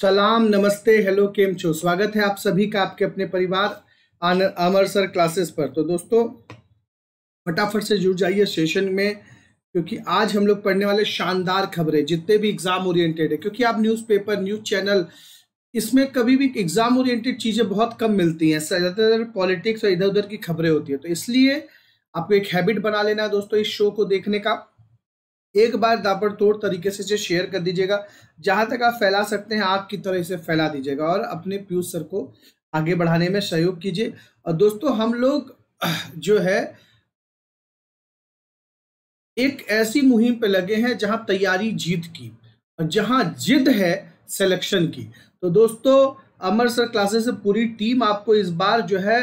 सलाम, नमस्ते, हेलो, केम छो? स्वागत है आप सभी का आपके अपने परिवार अमर सर क्लासेस पर। तो दोस्तों, फटाफट से जुड़ जाइए सेशन में, क्योंकि आज हम लोग पढ़ने वाले शानदार खबरें, जितने भी एग्ज़ाम ओरिएंटेड है, क्योंकि आप न्यूज़पेपर न्यूज़ चैनल इसमें कभी भी एग्ज़ाम ओरिएंटेड चीज़ें बहुत कम मिलती हैं। ज़्यादातर पॉलिटिक्स और इधर उधर की खबरें होती है। तो इसलिए आपको एक हैबिट बना लेना है दोस्तों, इस शो को देखने का। एक बार तोड़ तरीके से इसे शेयर कर दीजिएगा। जहाँ तक आप फैला सकते हैं आग की तरह इसे फैला दीजिएगा और अपने पीयूष सर को आगे बढ़ाने में सहयोग कीजिए। और दोस्तों, हम लोग जो है, एक ऐसी मुहिम पे लगे हैं जहाँ तैयारी जीत की और जहाँ जिद है सिलेक्शन की। तो दोस्तों, अमर सर क्लासेस से पूरी टीम आपको इस बार जो है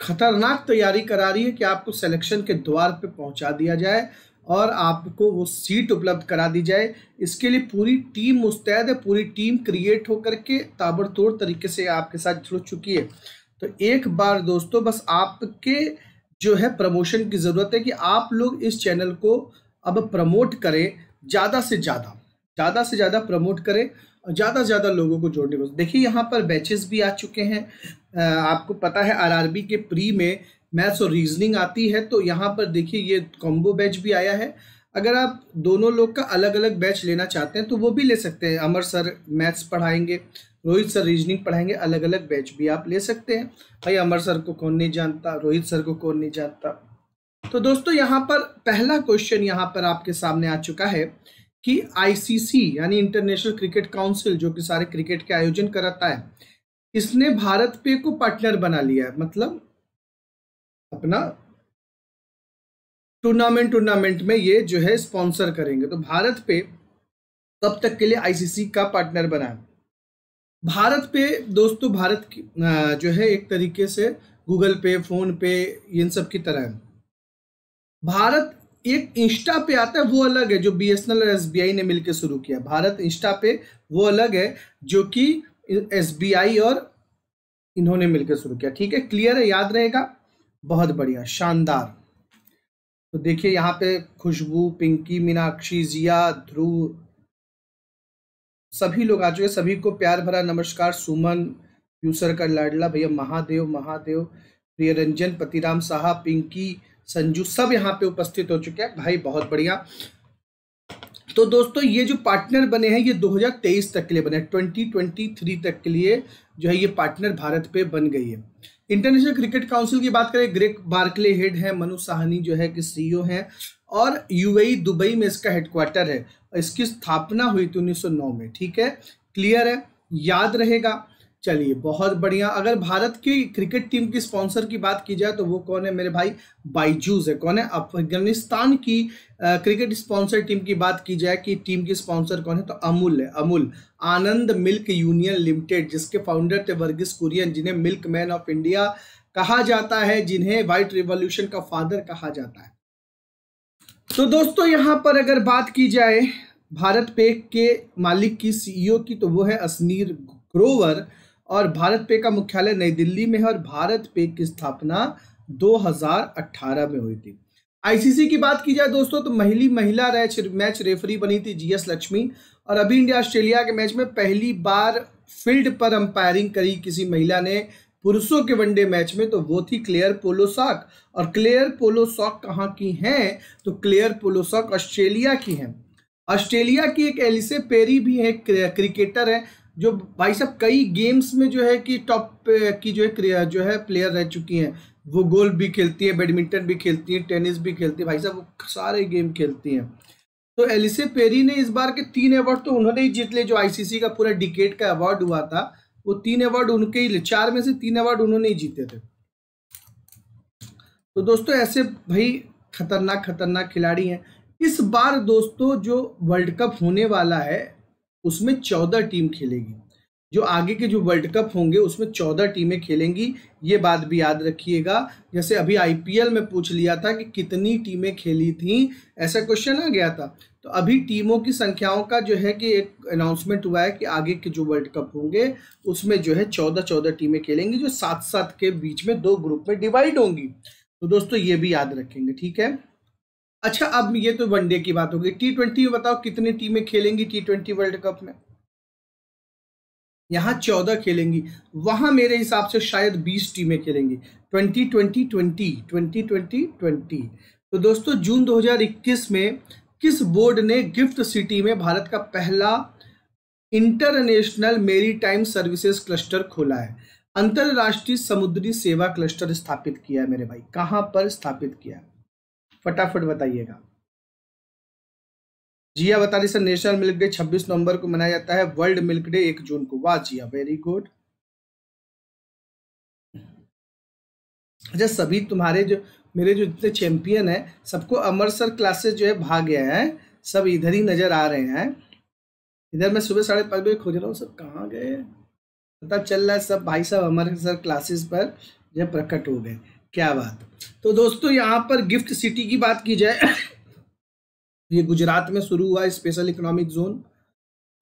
खतरनाक तैयारी करा रही है कि आपको सिलेक्शन के द्वार पे पहुँचा दिया जाए। और आपको वो सीट उपलब्ध करा दी जाए। इसके लिए पूरी टीम मुस्तैद है, पूरी टीम क्रिएट होकर के ताबड़तोड़ तरीके से आपके साथ जुड़ चुकी है। तो एक बार दोस्तों, बस आपके जो है प्रमोशन की ज़रूरत है कि आप लोग इस चैनल को अब प्रमोट करें, ज़्यादा से ज़्यादा ज़्यादा से ज़्यादा प्रमोट करें और ज़्यादा से ज़्यादा लोगों को जोड़ने को देखिए, यहाँ पर बैचेस भी आ चुके हैं। आपको पता है आरआरबी के प्री में मैथ्स और रीजनिंग आती है तो यहाँ पर देखिए ये कॉम्बो बैच भी आया है। अगर आप दोनों लोग का अलग अलग बैच लेना चाहते हैं तो वो भी ले सकते हैं। अमर सर मैथ्स पढ़ाएँगे, रोहित सर रीजनिंग पढ़ाएँगे अलग अलग बैच भी आप ले सकते हैं। भाई अमर सर को कौन नहीं जानता, रोहित सर को कौन नहीं जानता। तो दोस्तों, यहाँ पर पहला क्वेश्चन यहाँ पर आपके सामने आ चुका है कि आईसीसी यानी इंटरनेशनल क्रिकेट काउंसिल जो कि सारे क्रिकेट के आयोजन कराता है इसने भारत पे को पार्टनर बना लिया है? मतलब अपना टूर्नामेंट टूर्नामेंट में ये जो है स्पॉन्सर करेंगे। तो भारत पे कब तक के लिए आईसीसी का पार्टनर बना है। भारत पे दोस्तों, भारत की जो है एक तरीके से गूगल पे फ़ोन पे, इन सब की तरह है। भारत एक इंस्टा पे आता है, वो अलग है, जो बी बीएसएनएल और एसबीआई ने मिलकर शुरू किया। भारत इंस्टा पे वो अलग है, जो कि एसबीआई और इन्होंने मिलकर शुरू किया। ठीक है? क्लियर है? याद रहेगा? बहुत बढ़िया, शानदार। तो देखिए यहाँ पे खुशबू, पिंकी, मीनाक्षी, जिया ध्रुव सभी लोग आ चुके सभी को प्यार भरा नमस्कार। सुमन, यूसर का लाडला भैया, महादेव महादेव प्रिय रंजन पतिराम साहा, पिंकी, संजू, सब यहाँ पे उपस्थित हो चुके हैं। भाई, बहुत बढ़िया। तो दोस्तों, ये जो पार्टनर बने हैं, ये 2023 तक के लिए बने 2023 तक के लिए जो है, ये पार्टनर भारत पे बन गई है। इंटरनेशनल क्रिकेट काउंसिल की बात करें ग्रेक बार्कले हेड है, मनु साहनी जो है कि सीईओ हैं, और यूएई दुबई में इसका हेडक्वार्टर है। इसकी स्थापना हुई थी 1909 में, ठीक है? क्लियर है? याद रहेगा। चलिए बहुत बढ़िया। अगर भारत की क्रिकेट टीम की स्पॉन्सर की बात की जाए तो वो कौन है? मेरे भाई बाईजूस है। कौन है? अफ़गानिस्तान की आ, क्रिकेट स्पॉन्सर टीम की बात की जाए कि टीम की स्पॉन्सर कौन है? तो अमूल है। Amul Anand milk union limited जिसके फाउंडर थे वर्गीस कुरियन जिन्हें मिल्क मैन ऑफ़ इंडिया कहा जाता है जिन्हें व्हाइट रिवॉल्यूशन का फादर कहा जाता है। तो दोस्तों यहाँ पर अगर बात की जाए भारत पे के मालिक की सीईओ की तो वो है असनीर ग्रोवर। और भारत पे का मुख्यालय नई दिल्ली में है और भारत पे की स्थापना 2018 में हुई थी। आईसीसी की बात की जाए दोस्तों तो महिली महिला रैच, मैच रेफरी बनी थी जीएस लक्ष्मी और अभी इंडिया ऑस्ट्रेलिया के मैच में पहली बार फ़ील्ड पर अंपायरिंग करी किसी महिला ने पुरुषों के वनडे मैच में तो वो थी क्लेयर पोलोसॉक। और क्लेयर पोलोसॉक कहाँ की हैं? तो क्लेयर पोलोसॉक ऑस्ट्रेलिया की हैं। ऑस्ट्रेलिया की एक एलिसे पेरी भी है क्रिकेटर है। जो भाई साहब कई गेम्स में जो है कि टॉप की जो है जो है प्लेयर रह चुकी हैं। वो गोल्फ भी खेलती है बैडमिंटन भी खेलती है टेनिस भी खेलती है। भाई साहब, वो सारे गेम खेलती हैं। तो एलिसे पेरी ने इस बार के तीन अवार्ड तो उन्होंने ही जीत लिए, जो आईसीसी का पूरा डिकेट का अवार्ड हुआ था। वो तीन अवार्ड उनके ही, चार में से तीन अवार्ड उन्होंने ही जीते थे। तो दोस्तों, ऐसे भाई खतरनाक खतरनाक खिलाड़ी हैं। इस बार दोस्तों, जो वर्ल्ड कप होने वाला है उसमें चौदह टीम खेलेगी। जो आगे के जो वर्ल्ड कप होंगे, उसमें चौदह टीमें खेलेंगी। ये बात भी याद रखिएगा। जैसे अभी आईपीएल में पूछ लिया था कि कितनी टीमें खेली थी, ऐसा क्वेश्चन आ गया था। तो अभी टीमों की संख्याओं का जो है कि एक अनाउंसमेंट हुआ है कि आगे के जो वर्ल्ड कप होंगे, उसमें जो है चौदह चौदह टीमें खेलेंगी, जो सात सात के बीच में दो ग्रुप में डिवाइड होंगी। तो दोस्तों, ये भी याद रखेंगे, ठीक है? अच्छा अब ये तो वनडे की बात होगी टी ट्वेंटी में बताओ कितनी टीमें खेलेंगी टी ट्वेंटी वर्ल्ड कप में? यहाँ चौदह खेलेंगी। वहाँ मेरे हिसाब से शायद बीस टीमें खेलेंगी। Twenty twenty twenty twenty twenty twenty. तो दोस्तों, जून 2021 में किस बोर्ड ने गिफ्ट सिटी में भारत का पहला इंटरनेशनल मेरी टाइम सर्विसेज़ क्लस्टर खोला है? अंतरराष्ट्रीय समुद्री सेवा क्लस्टर स्थापित किया है मेरे भाई। कहाँ पर स्थापित किया फटाफट बताइएगा। जिया बता रही सर नेशनल मिल्क डे 26 नवंबर को मनाया जाता है। वर्ल्ड मिल्क डे एक जून को। वाह जिया वेरी गुड अच्छा सभी तुम्हारे जो, मेरे जो इतने चैंपियन है, सबको अमरसर क्लासेस जो है, भाग गए हैं। सब इधर ही नज़र आ रहे हैं। इधर मैं सुबह साढ़े पाँच बजे खोज रहा हूँ। सब कहाँ गए? पता चल रहा है, सब भाई साहब अमरसर क्लासेस पर जो प्रकट हो गए। क्या बात। तो दोस्तों, यहाँ पर गिफ्ट सिटी की बात की जाए, ये गुजरात में शुरू हुआ special economic zone,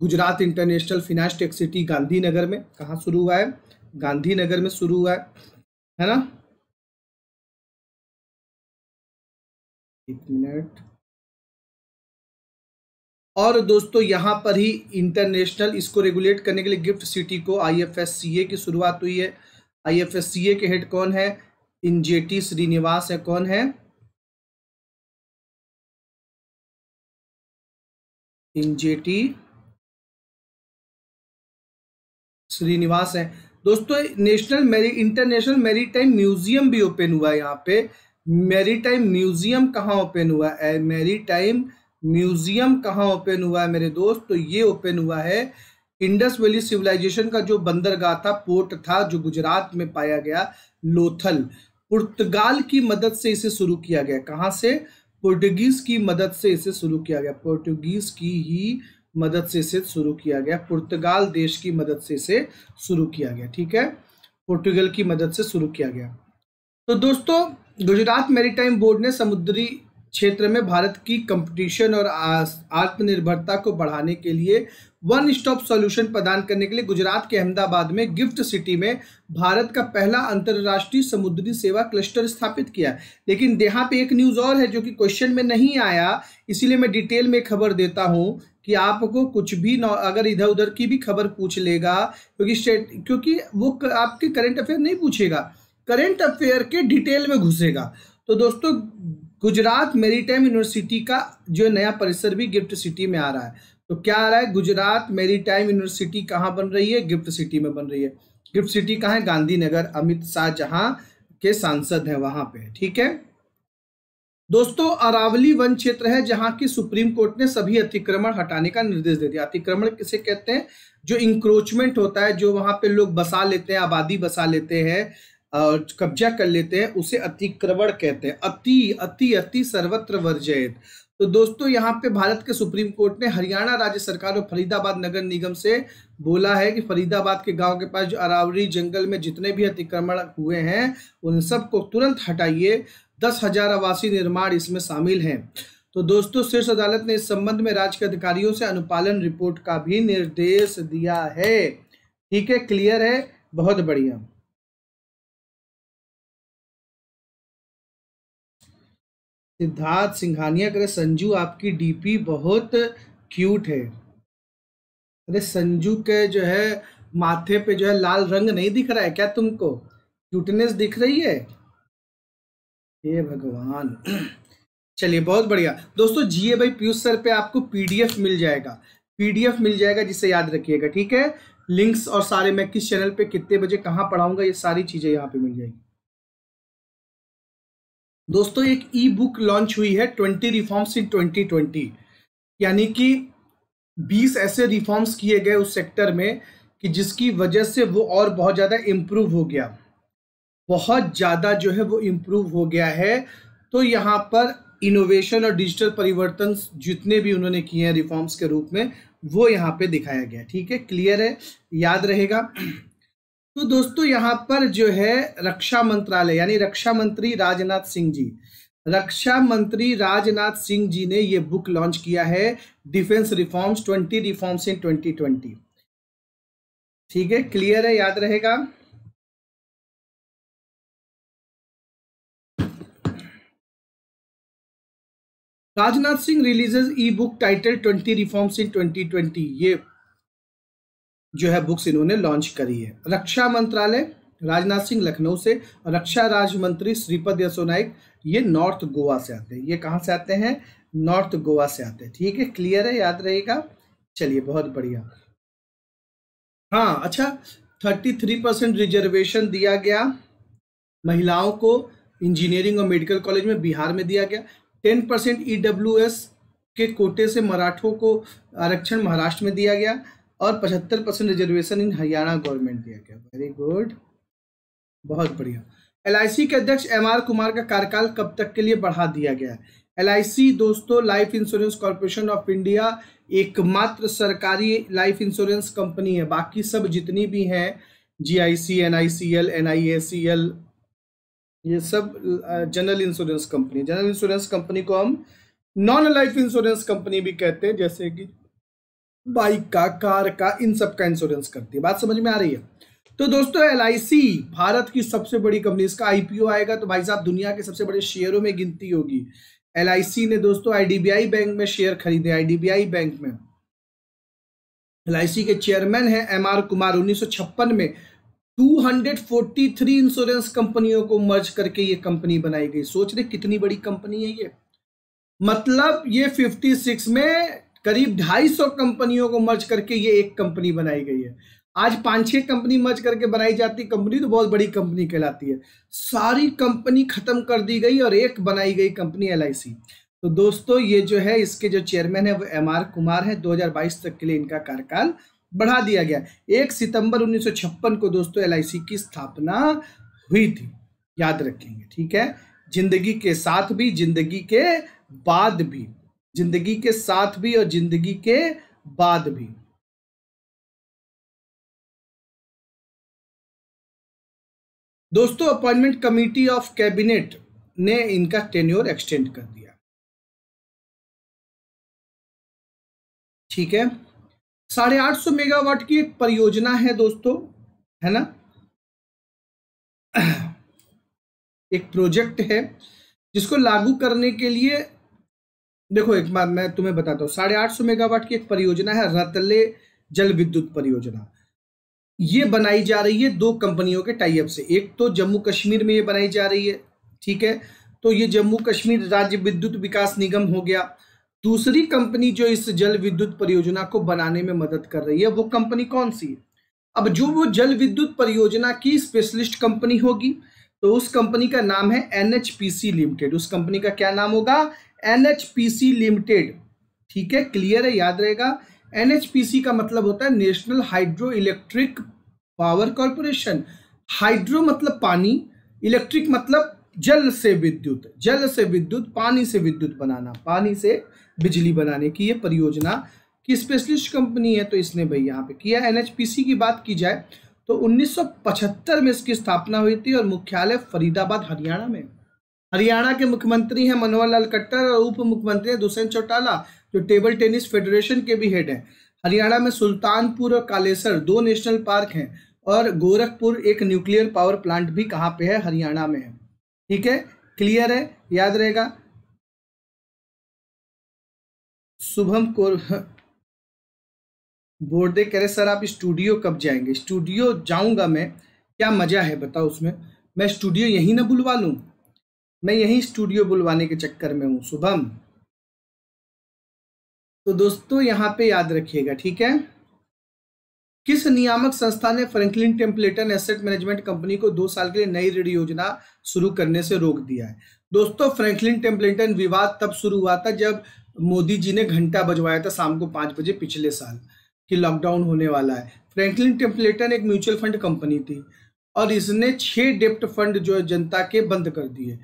Gujarat international finance tech city Gandhinagar में। कहाँ शुरू हुआ है? गांधीनगर में शुरू हुआ है है ना? एक मिनट। और दोस्तों, यहाँ पर ही इंटरनेशनल इसको रेगुलेट करने के लिए गिफ्ट सिटी को आईएफएससीए की शुरुआत हुई है। आईएफएससीए के हेड कौन है? इंजेटी श्रीनिवास है, कौन है? इंजेटी श्रीनिवास है। दोस्तों, national mari, international maritime museum भी ओपन हुआ है यहाँ पे। मेरीटाइम म्यूज़ियम कहाँ ओपन हुआ है? मेरीटाइम म्यूज़ियम कहाँ ओपन हुआ है मेरे दोस्त? तो ये ओपन हुआ है इंडस वैली सिविलाइजेशन का जो बंदरगाह था, पोर्ट था, जो गुजरात में पाया गया लोथल। पुर्तगाल की मदद से इसे शुरू किया गया। कहाँ से? पुर्तगीज की मदद से इसे शुरू किया गया। पुर्तगीज की ही मदद से इसे शुरू किया गया। पुर्तगाल देश की मदद से इसे शुरू किया गया, ठीक है? पोर्टुगल की मदद से शुरू किया गया। तो दोस्तों, गुजरात मैरीटाइम बोर्ड ने समुद्री क्षेत्र में भारत की कंपटीशन और आत्मनिर्भरता को बढ़ाने के लिए वन स्टॉप सॉल्यूशन प्रदान करने के लिए गुजरात के अहमदाबाद में गिफ्ट सिटी में भारत का पहला अंतर्राष्ट्रीय समुद्री सेवा क्लस्टर स्थापित किया। लेकिन यहाँ पे एक न्यूज़ और है जो कि क्वेश्चन में नहीं आया, इसीलिए मैं डिटेल में खबर देता हूँ कि आपको कुछ भी अगर इधर उधर की भी खबर पूछ लेगा, क्योंकि स्टेट क्योंकि वो आपके करंट अफेयर नहीं पूछेगा करंट अफेयर के डिटेल में घुसेगा। तो दोस्तों, गुजरात मेरीटाइम यूनिवर्सिटी का जो नया परिसर भी गिफ्ट सिटी में आ रहा है। तो क्या आ रहा है? गुजरात मेरी टाइम यूनिवर्सिटी कहाँ बन रही है? गिफ्ट सिटी में बन रही है। गिफ्ट सिटी कहाँ है? गांधीनगर। अमित शाह जहाँ के सांसद हैं, वहाँ पे ठीक है? दोस्तों, अरावली वन क्षेत्र है जहाँ की सुप्रीम कोर्ट ने सभी अतिक्रमण हटाने का निर्देश दे दिया। अतिक्रमण किसे कहते हैं? जो इंक्रोचमेंट होता है, जो वहाँ पे लोग बसा लेते हैं, आबादी बसा लेते हैं कब्जा कर लेते हैं, उसे अतिक्रमण कहते हैं। अति अति अति सर्वत्र वर्जित तो दोस्तों, यहाँ पे भारत के सुप्रीम कोर्ट ने हरियाणा राज्य सरकार और फरीदाबाद नगर निगम से बोला है कि फरीदाबाद के गाँव के पास जो अरावरी जंगल में जितने भी अतिक्रमण हुए हैं, उन सबको तुरंत हटाइए। दस हज़ार आवासीय निर्माण इसमें शामिल हैं। तो दोस्तों, शीर्ष अदालत ने इस संबंध में राज्य के अधिकारियों से अनुपालन रिपोर्ट का भी निर्देश दिया है। ठीक है, क्लियर है? बहुत बढ़िया। सिद्धार्थ सिंघानिया करे, संजू आपकी डीपी बहुत क्यूट है। अरे संजू के जो है, माथे पे जो है लाल रंग नहीं दिख रहा है क्या तुमको? क्यूटनेस दिख रही है? हे भगवान। चलिए, बहुत बढ़िया। दोस्तों, जीए भाई पीयूष सर पे आपको पीडीएफ मिल जाएगा। पीडीएफ मिल जाएगा, जिसे याद रखिएगा, ठीक है? लिंक्स और सारे मैं किस चैनल पे, कितने बजे, कहाँ पढ़ाऊँगा, ये सारी चीज़ें यहाँ पे मिल जाएगी। दोस्तों, एक ई बुक लॉन्च हुई है twenty reforms in twenty twenty यानी कि बीस ऐसे रिफॉर्म्स किए गए उस सेक्टर में कि जिसकी वजह से वो और बहुत ज़्यादा इम्प्रूव हो गया। बहुत ज़्यादा जो है वो इम्प्रूव हो गया है। तो यहाँ पर इनोवेशन और डिजिटल परिवर्तन जितने भी उन्होंने किए हैं रिफॉर्म्स के रूप में, वो यहाँ पे दिखाया गया ठीक है? क्लियर है? याद रहेगा? तो दोस्तों, यहाँ पर जो है रक्षा मंत्रालय, यानी रक्षा मंत्री राजनाथ सिंह जी। रक्षा मंत्री राजनाथ सिंह जी ने ये बुक लॉन्च किया है defence reforms twenty reforms in twenty twenty. ठीक है क्लियर है, याद रहेगा? Rajnath Singh releases e book title twenty reforms in twenty twenty. ये जो है बुक्स इन्होंने लॉन्च करी है। रक्षा मंत्रालय, राजनाथ सिंह लखनऊ से और रक्षा राज्य मंत्री श्रीपद यसो नाइक, ये नॉर्थ गोवा से आते हैं। ये कहाँ से आते हैं? नॉर्थ गोवा से आते हैं। ठीक है क्लियर है? याद रहेगा? चलिए, बहुत बढ़िया। हाँ अच्छा थर्टी थ्री परसेंट रिजर्वेशन दिया गया। महिलाओं को इंजीनियरिंग और मेडिकल कॉलेज में बिहार में दिया गया। टेन परसेंट ई के कोटे से मराठों को आरक्षण महाराष्ट्र में दिया गया। और पचहत्तर percent reservation in Haryana government दिया गया। वेरी गुड बहुत बढ़िया। एलआईसी के अध्यक्ष एम आर कुमार का कार्यकाल कब तक के लिए बढ़ा दिया गया है? एलआईसी दोस्तों life insurance corporation of India एकमात्र सरकारी लाइफ इंश्योरेंस कंपनी है। बाकी सब जितनी भी हैं G I C N I C L N I A C L ये सब general insurance company general insurance company को हम नॉन लाइफ इंश्योरेंस कंपनी भी कहते हैं, जैसे कि बाइक का, कार का, इन सब का इंश्योरेंस करती है। बात समझ में आ रही है? तो दोस्तों एलआईसी भारत की सबसे बड़ी कंपनी इसका आईपीओ आएगा तो भाई साहब, दुनिया के सबसे बड़े शेयरों में गिनती होगी। एलआईसी ने दोस्तों आईडीबीआई बैंक में शेयर खरीदे आईडीबीआई बैंक में। एलआईसी के चेयरमैन है एम आर कुमार, उन्नीस सौ छप्पन में 243 इंश्योरेंस कंपनियों को मर्ज करके ये कंपनी बनाई गई। सोच रहे कितनी बड़ी कंपनी है ये? मतलब ये 56 में करीब 250 कंपनियों को मर्ज करके ये एक कंपनी बनाई गई है। आज पाँच छह कंपनी मर्ज करके बनाई जाती कंपनी तो बहुत बड़ी कंपनी कहलाती है। सारी कंपनी खत्म कर दी गई और एक बनाई गई कंपनी एलआईसी तो दोस्तों, ये जो है, इसके जो चेयरमैन है, वो एम आर कुमार है। 2022 तक के लिए इनका कार्यकाल बढ़ा दिया गया। एक सितंबर 1956 को दोस्तों LIC की स्थापना हुई थी। याद रखेंगे, ठीक है? ज़िंदगी के साथ भी, ज़िंदगी के बाद भी। ज़िंदगी के साथ भी और ज़िंदगी के बाद भी। दोस्तों, अपॉइंटमेंट कमिटी ऑफ़ कैबिनेट ने इनका टेन्योर एक्सटेंड कर दिया। ठीक है? साढ़े आठ सौ मेगावाट की एक परियोजना है दोस्तों, है ना? एक प्रोजेक्ट है जिसको लागू करने के लिए देखो एक बात मैं तुम्हें बताता हूँ, साढ़े आठ सौ मेगावाट की एक परियोजना है, रतले जल विद्युत परियोजना। ये बनाई जा रही है दो कंपनियों के टाइप से। एक तो जम्मू कश्मीर में ये बनाई जा रही है, ठीक है? तो ये जम्मू कश्मीर राज्य विद्युत विकास निगम हो गया। दूसरी कंपनी जो इस जल विद्युत परियोजना को बनाने में मदद कर रही है, वो कंपनी कौन सी है? अब जो वो जल विद्युत परियोजना की स्पेशलिस्ट कंपनी होगी तो उस कंपनी का नाम है एनएचपीसी लिमिटेड उस कंपनी का क्या नाम होगा? NHPC limited. ठीक है, क्लियर है, याद रहेगा? एनएचपीसी का मतलब होता है national hydro electric power corporation. Hydro मतलब पानी, इलेक्ट्रिक मतलब जल से विद्युत। जल से विद्युत, पानी से विद्युत बनाना, पानी से बिजली बनाने की ये परियोजना की स्पेशलिस्ट कंपनी है तो इसने भाई यहाँ पे किया। एनएचपीसी की बात की जाए तो 1975 में इसकी स्थापना हुई थी और मुख्यालय फरीदाबाद, हरियाणा में। हरियाणा के मुख्यमंत्री हैं मनोहर लाल खट्टर और उप मुख्यमंत्री हैं दुष्यंत चौटाला, जो टेबल टेनिस फेडरेशन के भी हेड हैं। हरियाणा में सुल्तानपुर और कालेसर दो नेशनल पार्क हैं और गोरखपुर एक न्यूक्लियर पावर प्लांट भी कहाँ पे है? हरियाणा में है। ठीक है? क्लियर है? याद रहेगा? शुभम कोर बोर्डे कह रहे सर, आप स्टूडियो कब जाएँगे? स्टूडियो जाऊँगा मैं। क्या मज़ा है, बताओ उसमें। मैं स्टूडियो यहीं ना बुलवा लूँ? मैं यही स्टूडियो बुलवाने के चक्कर में हूँ। शुभम। तो दोस्तों, यहाँ पे याद रखिएगा, ठीक है? किस नियामक संस्था ने Franklin Templeton asset management company को दो साल के लिए नई ऋण योजना शुरू करने से रोक दिया है? दोस्तों फ्रैंकलिन टेम्पलेटन विवाद तब शुरू हुआ था जब मोदी जी ने घंटा बजवाया था शाम को पाँच बजे पिछले साल कि लॉकडाउन होने वाला है। फ्रैंकलिन टेम्पलेटन एक म्यूचुअल फंड कंपनी थी और इसने छह डेप्ट फंड जो है जनता के बंद कर दिए।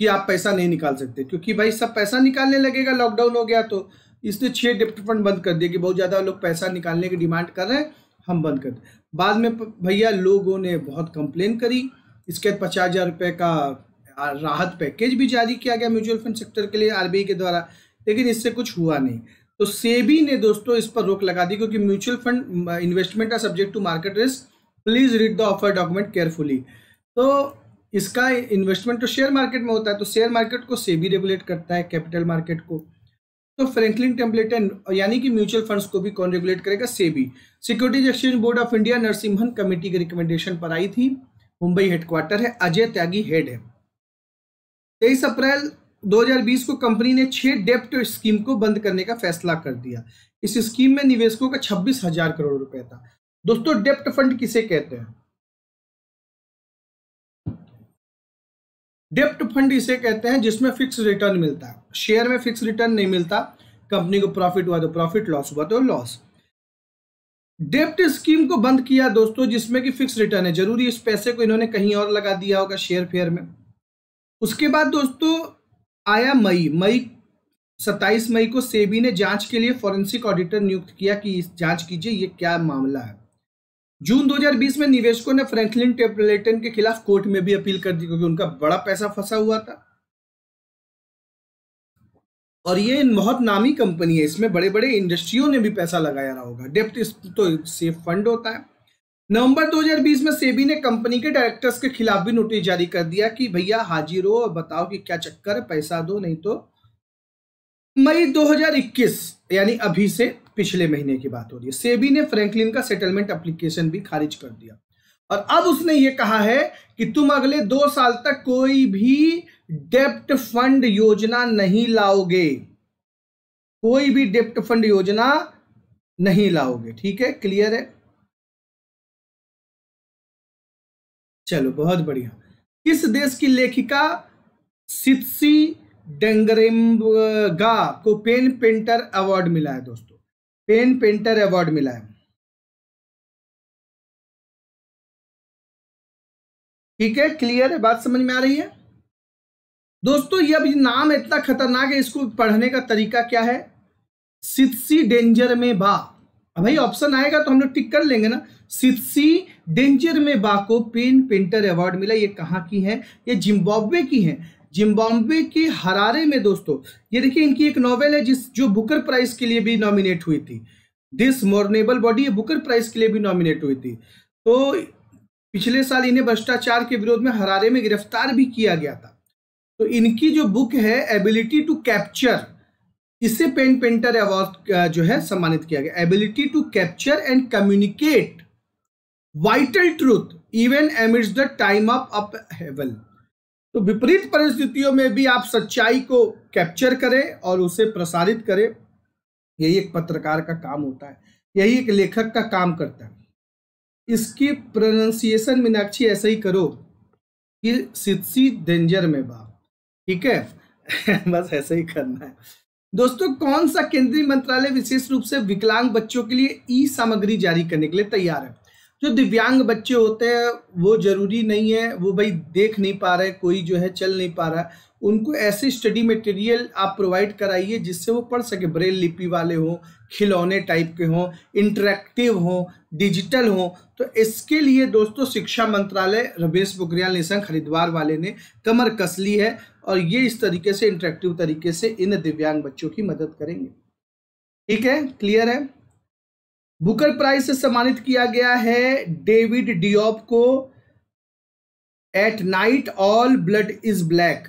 कि आप पैसा नहीं निकाल सकते, क्योंकि भाई सब पैसा निकालने लगेगा लॉकडाउन हो गया तो। इसने छह डिप्ट फंड बंद कर दिए कि बहुत ज़्यादा लोग पैसा निकालने की डिमांड कर रहे हैं, हम बंद कर दें बाद में भैया लोगों ने बहुत कंप्लेन करी, इसके पचास हज़ार रुपये का राहत पैकेज भी जारी किया गया म्यूचुअल फंड सेक्टर के लिए आरबीआई के द्वारा, लेकिन इससे कुछ हुआ नहीं। तो सेबी ने दोस्तों इस पर रोक लगा दी, क्योंकि mutual fund investment are subject to market risk please read the offer document carefully तो इसका इन्वेस्टमेंट तो शेयर मार्केट में होता है तो शेयर मार्केट को सेबी रेगुलेट करता है कैपिटल मार्केट को। तो फ्रैंकलिन टेम्पलेटन यानी कि म्यूचुअल फंड्स को भी कौन रेगुलेट करेगा? SEBI securities exchange board of India Narasimhan committee के रिकमेंडेशन पर आई थी। मुंबई हेडक्वार्टर है, अजय त्यागी हेड है। तेईस अप्रैल 2020 को कंपनी ने छह डेप्ट स्कीम को बंद करने का फैसला कर दिया। इस स्कीम में निवेशकों का छब्बीस हज़ार करोड़ रुपए था। दोस्तों डेप्ट फंड किसे कहते हैं? डेप्ट फंड इसे कहते हैं, जिसमें फिक्स रिटर्न मिलता है। शेयर में फिक्स रिटर्न नहीं मिलता। कंपनी को प्रॉफिट हुआ तो प्रॉफिट लॉस हुआ तो लॉस डेप्ट स्कीम को बंद किया दोस्तों, जिसमें कि फिक्स रिटर्न है। ज़रूरी इस पैसे को इन्होंने कहीं और लगा दिया होगा शेयर फेयर में। उसके बाद दोस्तों, आया मई। मई 27 मई को सेबी ने जाँच के लिए फॉरेंसिक ऑडिटर नियुक्त किया कि जाँच कीजिए, ये क्या मामला है। जून 2020 में निवेशकों ने फ्रैंकलिन टेम्पलेटन के खिलाफ कोर्ट में भी अपील कर दी क्योंकि उनका बड़ा पैसा फंसा हुआ था। और ये बहुत नामी कंपनी है, इसमें बड़े बड़े इंडस्ट्रियों ने भी पैसा लगाया रहा होगा। डेप्ट तो सेफ़ फंड होता है। नवंबर 2020 में सेबी ने कंपनी के डायरेक्टर्स के खिलाफ भी नोटिस जारी कर दिया कि, भैया, हाजिर हो और बताओ कि क्या चक्कर है, पैसा दो, नहीं तो। मई 2021 यानी अभी से पिछले महीने की बात हो रही है। सेबी ने फ्रैंकलिन का सेटलमेंट एप्लीकेशन भी खारिज कर दिया। और अब उसने ये कहा है कि तुम अगले दो साल तक कोई भी डेप्ट फंड योजना नहीं लाओगे। कोई भी डेप्ट फंड योजना नहीं लाओगे। ठीक है? क्लियर है? चलो, बहुत बढ़िया। किस देश की लेखिका सित्सी डेंगरेम्गा को पेन पेंटर अवार्ड मिला है दोस्तों? पेन पेंटर अवार्ड मिला है। ठीक है, क्लियर है? बात समझ में आ रही है? दोस्तों, ये अभी नाम इतना खतरनाक है, इसको पढ़ने का तरीका क्या है? सित्सी डेंजर में बा। भाई, ऑप्शन आएगा तो हम लोग टिक कर लेंगे ना। सित्सी डेंजर में बा को पेन पेंटर अवार्ड मिला। ये कहाँ की है? ये जिम्बाब्वे की है। जिम्बाब्वे के हरारे में दोस्तों, ये देखिए इनकी एक नॉवेल है जिस, जो बुकर प्राइज के लिए भी नॉमिनेट हुई थी। This mournable body Booker prize के लिए भी नॉमिनेट हुई थी। तो पिछले साल इन्हें भ्रष्टाचार के विरोध में हरारे में गिरफ़्तार भी किया गया था। तो इनकी जो बुक है एबिलिटी टू कैप्चर इसे पेन पेंटर अवार्ड जो है, सम्मानित किया गया। Ability to capture and communicate vital truth even amidst the time of upheaval तो विपरीत परिस्थितियों में भी आप सच्चाई को कैप्चर करें और उसे प्रसारित करें। यही एक पत्रकार का काम होता है। यही एक लेखक का काम करता है। इसकी प्रोनाउंसिएशन मीनाक्षी ऐसे ही करो कि सिद्धि डेंजर में बा ठीक है? बस ऐसे ही करना है। दोस्तों, कौन सा केंद्रीय मंत्रालय विशेष रूप से विकलांग बच्चों के लिए ई सामग्री जारी करने के लिए तैयार है? जो दिव्यांग बच्चे होते हैं, वो ज़रूरी नहीं है, वो भाई देख नहीं पा रहे, कोई जो है चल नहीं पा रहा। उनको ऐसे स्टडी मटेरियल आप प्रोवाइड कराइए जिससे वो पढ़ सके। ब्रेल लिपि वाले हों, खिलौने टाइप के हों इंटरेक्टिव हों डिजिटल हों। तो इसके लिए दोस्तों शिक्षा मंत्रालय रमेश पोखरियाल निशंक, हरिद्वार वाले ने कमर कस ली है और ये इस तरीके से इंटरेक्टिव तरीके से इन दिव्यांग बच्चों की मदद करेंगे। ठीक है? क्लियर है? बुकर प्राइज से सम्मानित किया गया है डेविड डियोप को। At night all blood is black.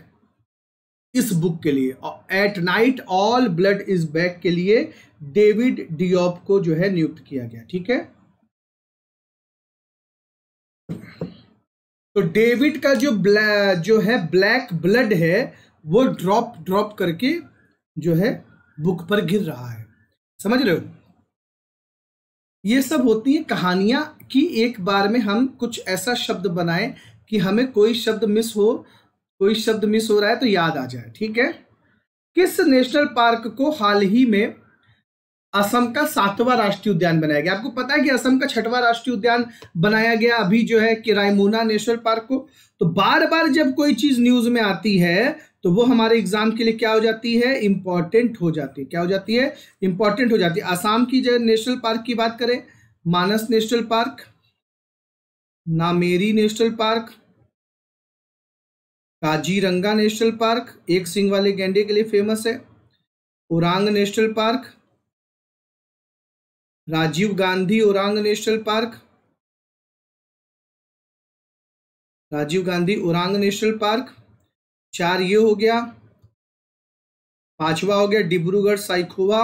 इस बुक के लिए। At night all blood is back के लिए डेविड डियोप को जो है नियुक्त किया गया, ठीक है? तो डेविड का जो जो है ब्लैक ब्लड है, वो ड्रॉप ड्रॉप करके जो है बुक पर गिर रहा है। समझ रहे हो? ये सब होती है कहानियाँ कि एक बार में हम कुछ ऐसा शब्द बनाएँ कि हमें कोई शब्द मिस हो, कोई शब्द मिस हो रहा है तो याद आ जाए, ठीक है? किस नेशनल पार्क को हाल ही में असम का सातवां राष्ट्रीय उद्यान बनाया गया? आपको पता है कि असम का छठवां राष्ट्रीय उद्यान बनाया गया अभी जो है कि रायमोना नेशनल पार्क को। तो बार बार जब कोई चीज़ न्यूज़ में आती है तो वो हमारे एग्ज़ाम के लिए क्या हो जाती है? इंपॉर्टेंट हो जाती है। क्या हो जाती है? इंपॉर्टेंट हो जाती है। आसाम की जगह नेशनल पार्क की बात करें, Manas national park, Nameri national park, Kaziranga national park, एक सिंह वाले गेंडे के लिए फ़ेमस है। Orang national park, Rajiv Gandhi Orang national park, Rajiv Gandhi Orang national park चार ये हो गया, पांचवा हो गया डिब्रूगढ़ साइखोवा।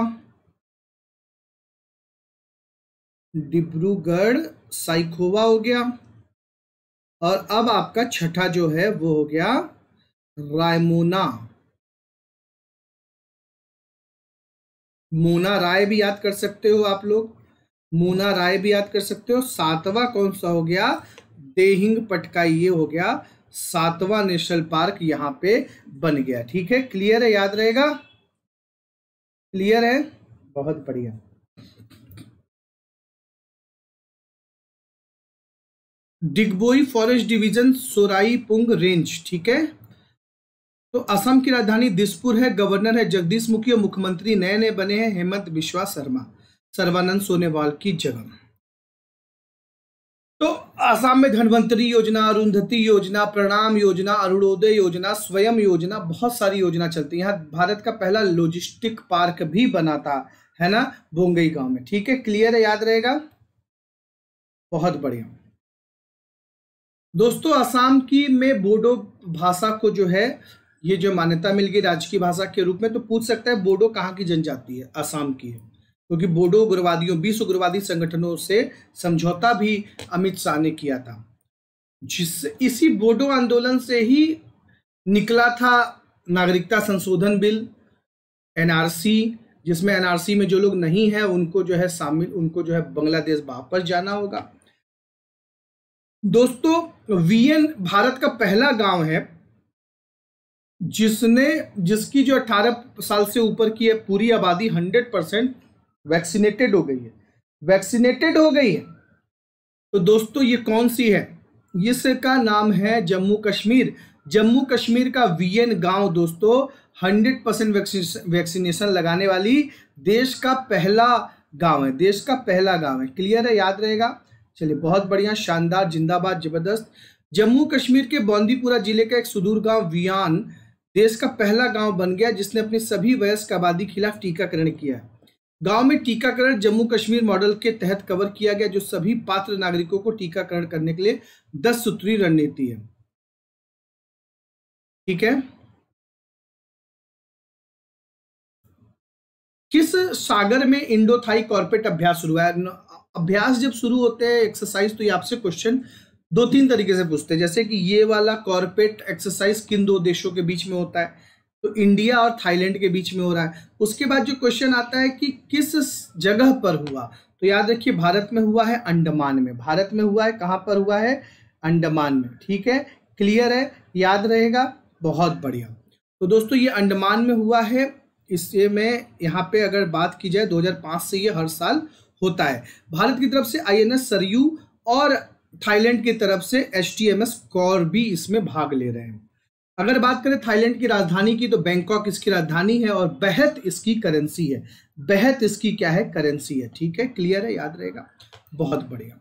डिब्रूगढ़ साइखोवा हो गया, और अब आपका छठा जो है वो हो गया रायमोना। मोना राय भी याद कर सकते हो आप लोग, मोना राय भी याद कर सकते हो। सातवां कौन सा हो गया? देहिंग पटकाई, ये हो गया सातवां नेशनल पार्क यहाँ पे बन गया। ठीक है? क्लियर है? याद रहेगा? क्लियर है? बहुत बढ़िया। Digboi forest division, Soraipung range, ठीक है? तो असम की राजधानी दिसपुर है, गवर्नर है जगदीश मुखी और मुख्यमंत्री नए नए बने हैं, हेमंत बिश्वा शर्मा, सर्वानंद सोनेवाल की जगह। तो आसाम में धनवंतरी योजना, अरुंधति योजना, प्रणाम योजना, अरुणोदय योजना, स्वयं योजना, बहुत सारी योजना चलती है। यहाँ भारत का पहला लॉजिस्टिक पार्क भी बना था, है ना? बोंगई गाँव में। ठीक है? क्लियर है? याद रहेगा? बहुत बढ़िया। दोस्तों असम की में बोडो भाषा को जो है, ये जो मान्यता मिल गई राजकीय भाषा के रूप में तो पूछ सकता है बोडो कहाँ की जनजाति है? असम की है। क्योंकि बोडो उग्रवादियों, बीस उग्रवादी संगठनों से समझौता भी अमित शाह ने किया था। जिस इसी बोडो आंदोलन से ही निकला था नागरिकता संशोधन बिल, एनआरसी, जिसमें एनआरसी में जो लोग नहीं है, उनको जो है शामिल, उनको जो है बांग्लादेश वापस जाना होगा। दोस्तों, वीएन भारत का पहला गाँव है, जिसने, जिसकी जो 18 साल से ऊपर की है पूरी आबादी 100 परसेंट वैक्सीनेटेड हो गई है। वैक्सीनेटेड हो गई है। तो दोस्तों, ये कौन सी है? इसका नाम है जम्मू कश्मीर। जम्मू कश्मीर का वीएन गाँव दोस्तों 100 परसेंट वैक्सीनेशन लगाने वाली देश का पहला गाँव है। देश का पहला गाँव है। क्लियर है? याद रहेगा? चलिए, बहुत बढ़िया, शानदार, जिंदाबाद, ज़बरदस्त। जम्मू कश्मीर के बौंदीपुरा ज़िले का एक सुदूर गाँव वियान देश का पहला गाँव बन गया, जिसने अपनी सभी वयस्क आबादी के खिलाफ टीकाकरण किया गाँव में टीकाकरण जम्मू कश्मीर मॉडल के तहत कवर किया गया, जो सभी पात्र नागरिकों को टीकाकरण करने के लिए दस सूत्री रणनीति है। ठीक है? किस सागर में इंडोथाई कॉर्पोरेट अभ्यास शुरू हुआ है? अभ्यास जब शुरू होते हैं एक्सरसाइज तो ये आपसे क्वेश्चन दो तीन तरीके से पूछते हैं। जैसे कि ये वाला कॉर्पोरेट एक्सरसाइज किन दो देशों के बीच में होता है? तो इंडिया और थाईलैंड के बीच में हो रहा है। उसके बाद जो क्वेश्चन आता है कि किस जगह पर हुआ? तो याद रखिए, भारत में हुआ है, अंडमान में। भारत में हुआ है, कहाँ पर हुआ है? अंडमान में। ठीक है? क्लियर है? याद रहेगा? बहुत बढ़िया। तो दोस्तों, ये अंडमान में हुआ है। इससे में यहाँ पे अगर बात की जाए 2005 से ये हर साल होता है। भारत की तरफ़ से आईएनएस सरयू और थाईलैंड की तरफ़ से एच टी एम एस कौर भी इसमें भाग ले रहे हैं। अगर बात करें थाईलैंड की राजधानी की तो बैंकॉक इसकी राजधानी है और बेहत इसकी करेंसी है। बेहत इसकी क्या है? करेंसी है। ठीक है? क्लियर है? याद रहेगा? बहुत बढ़िया।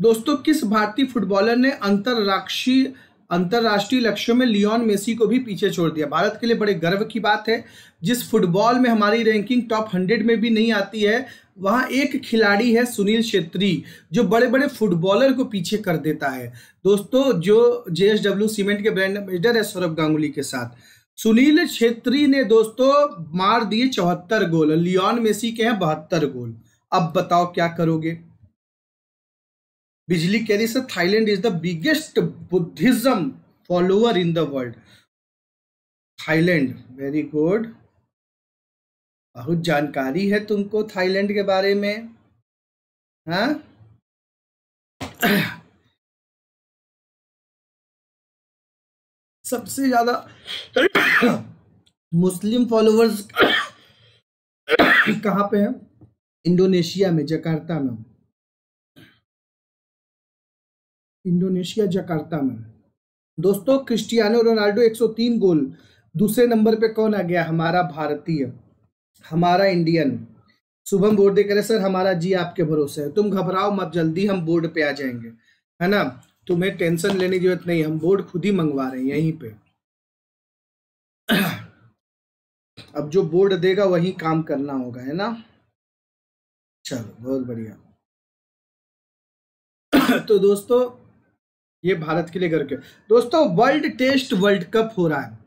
दोस्तों, किस भारतीय फुटबॉलर ने अंतरराष्ट्रीय अंतरराष्ट्रीय लक्ष्यों में लियोन मेसी को भी पीछे छोड़ दिया। भारत के लिए बड़े गर्व की बात है। जिस फुटबॉल में हमारी रैंकिंग टॉप हंड्रेड में भी नहीं आती है, वहाँ एक खिलाड़ी है सुनील छेत्री, जो बड़े बड़े फुटबॉलर को पीछे कर देता है। दोस्तों, जो जेएसडब्ल्यू सीमेंट के ब्रांड एम्बेसडर है सौरभ गांगुली के साथ। सुनील छेत्री ने दोस्तों मार दिए चौहत्तर गोल लियोन मेसी के हैं बहत्तर गोल। अब बताओ क्या करोगे? बिजली कैरी से Thailand is the biggest Buddhism follower in the world Thailand very good बहुत जानकारी है तुमको थाईलैंड के बारे में हाँ? सबसे ज़्यादा मुस्लिम फॉलोअर्स कहाँ पे हैं? इंडोनेशिया में, जकार्ता में। इंडोनेशिया, जकार्ता में। दोस्तों, क्रिस्टियानो रोनाल्डो 103 गोल दूसरे नंबर पे कौन आ गया? हमारा भारतीय, हमारा इंडियन। शुभम बोर्ड करे सर, हमारा जी आपके भरोसे है। तुम घबराओ मत, जल्दी हम बोर्ड पे आ जाएँगे, है ना? तुम्हें टेंशन लेने की ज़रूरत नहीं हम बोर्ड खुद ही मंगवा रहे हैं, यहीं पे। अब जो बोर्ड देगा, वही काम करना होगा, है ना? चलो, बहुत बढ़िया। तो दोस्तों ये भारत के लिए गर्व के। दोस्तों वर्ल्ड टेस्ट वर्ल्ड कप हो रहा है।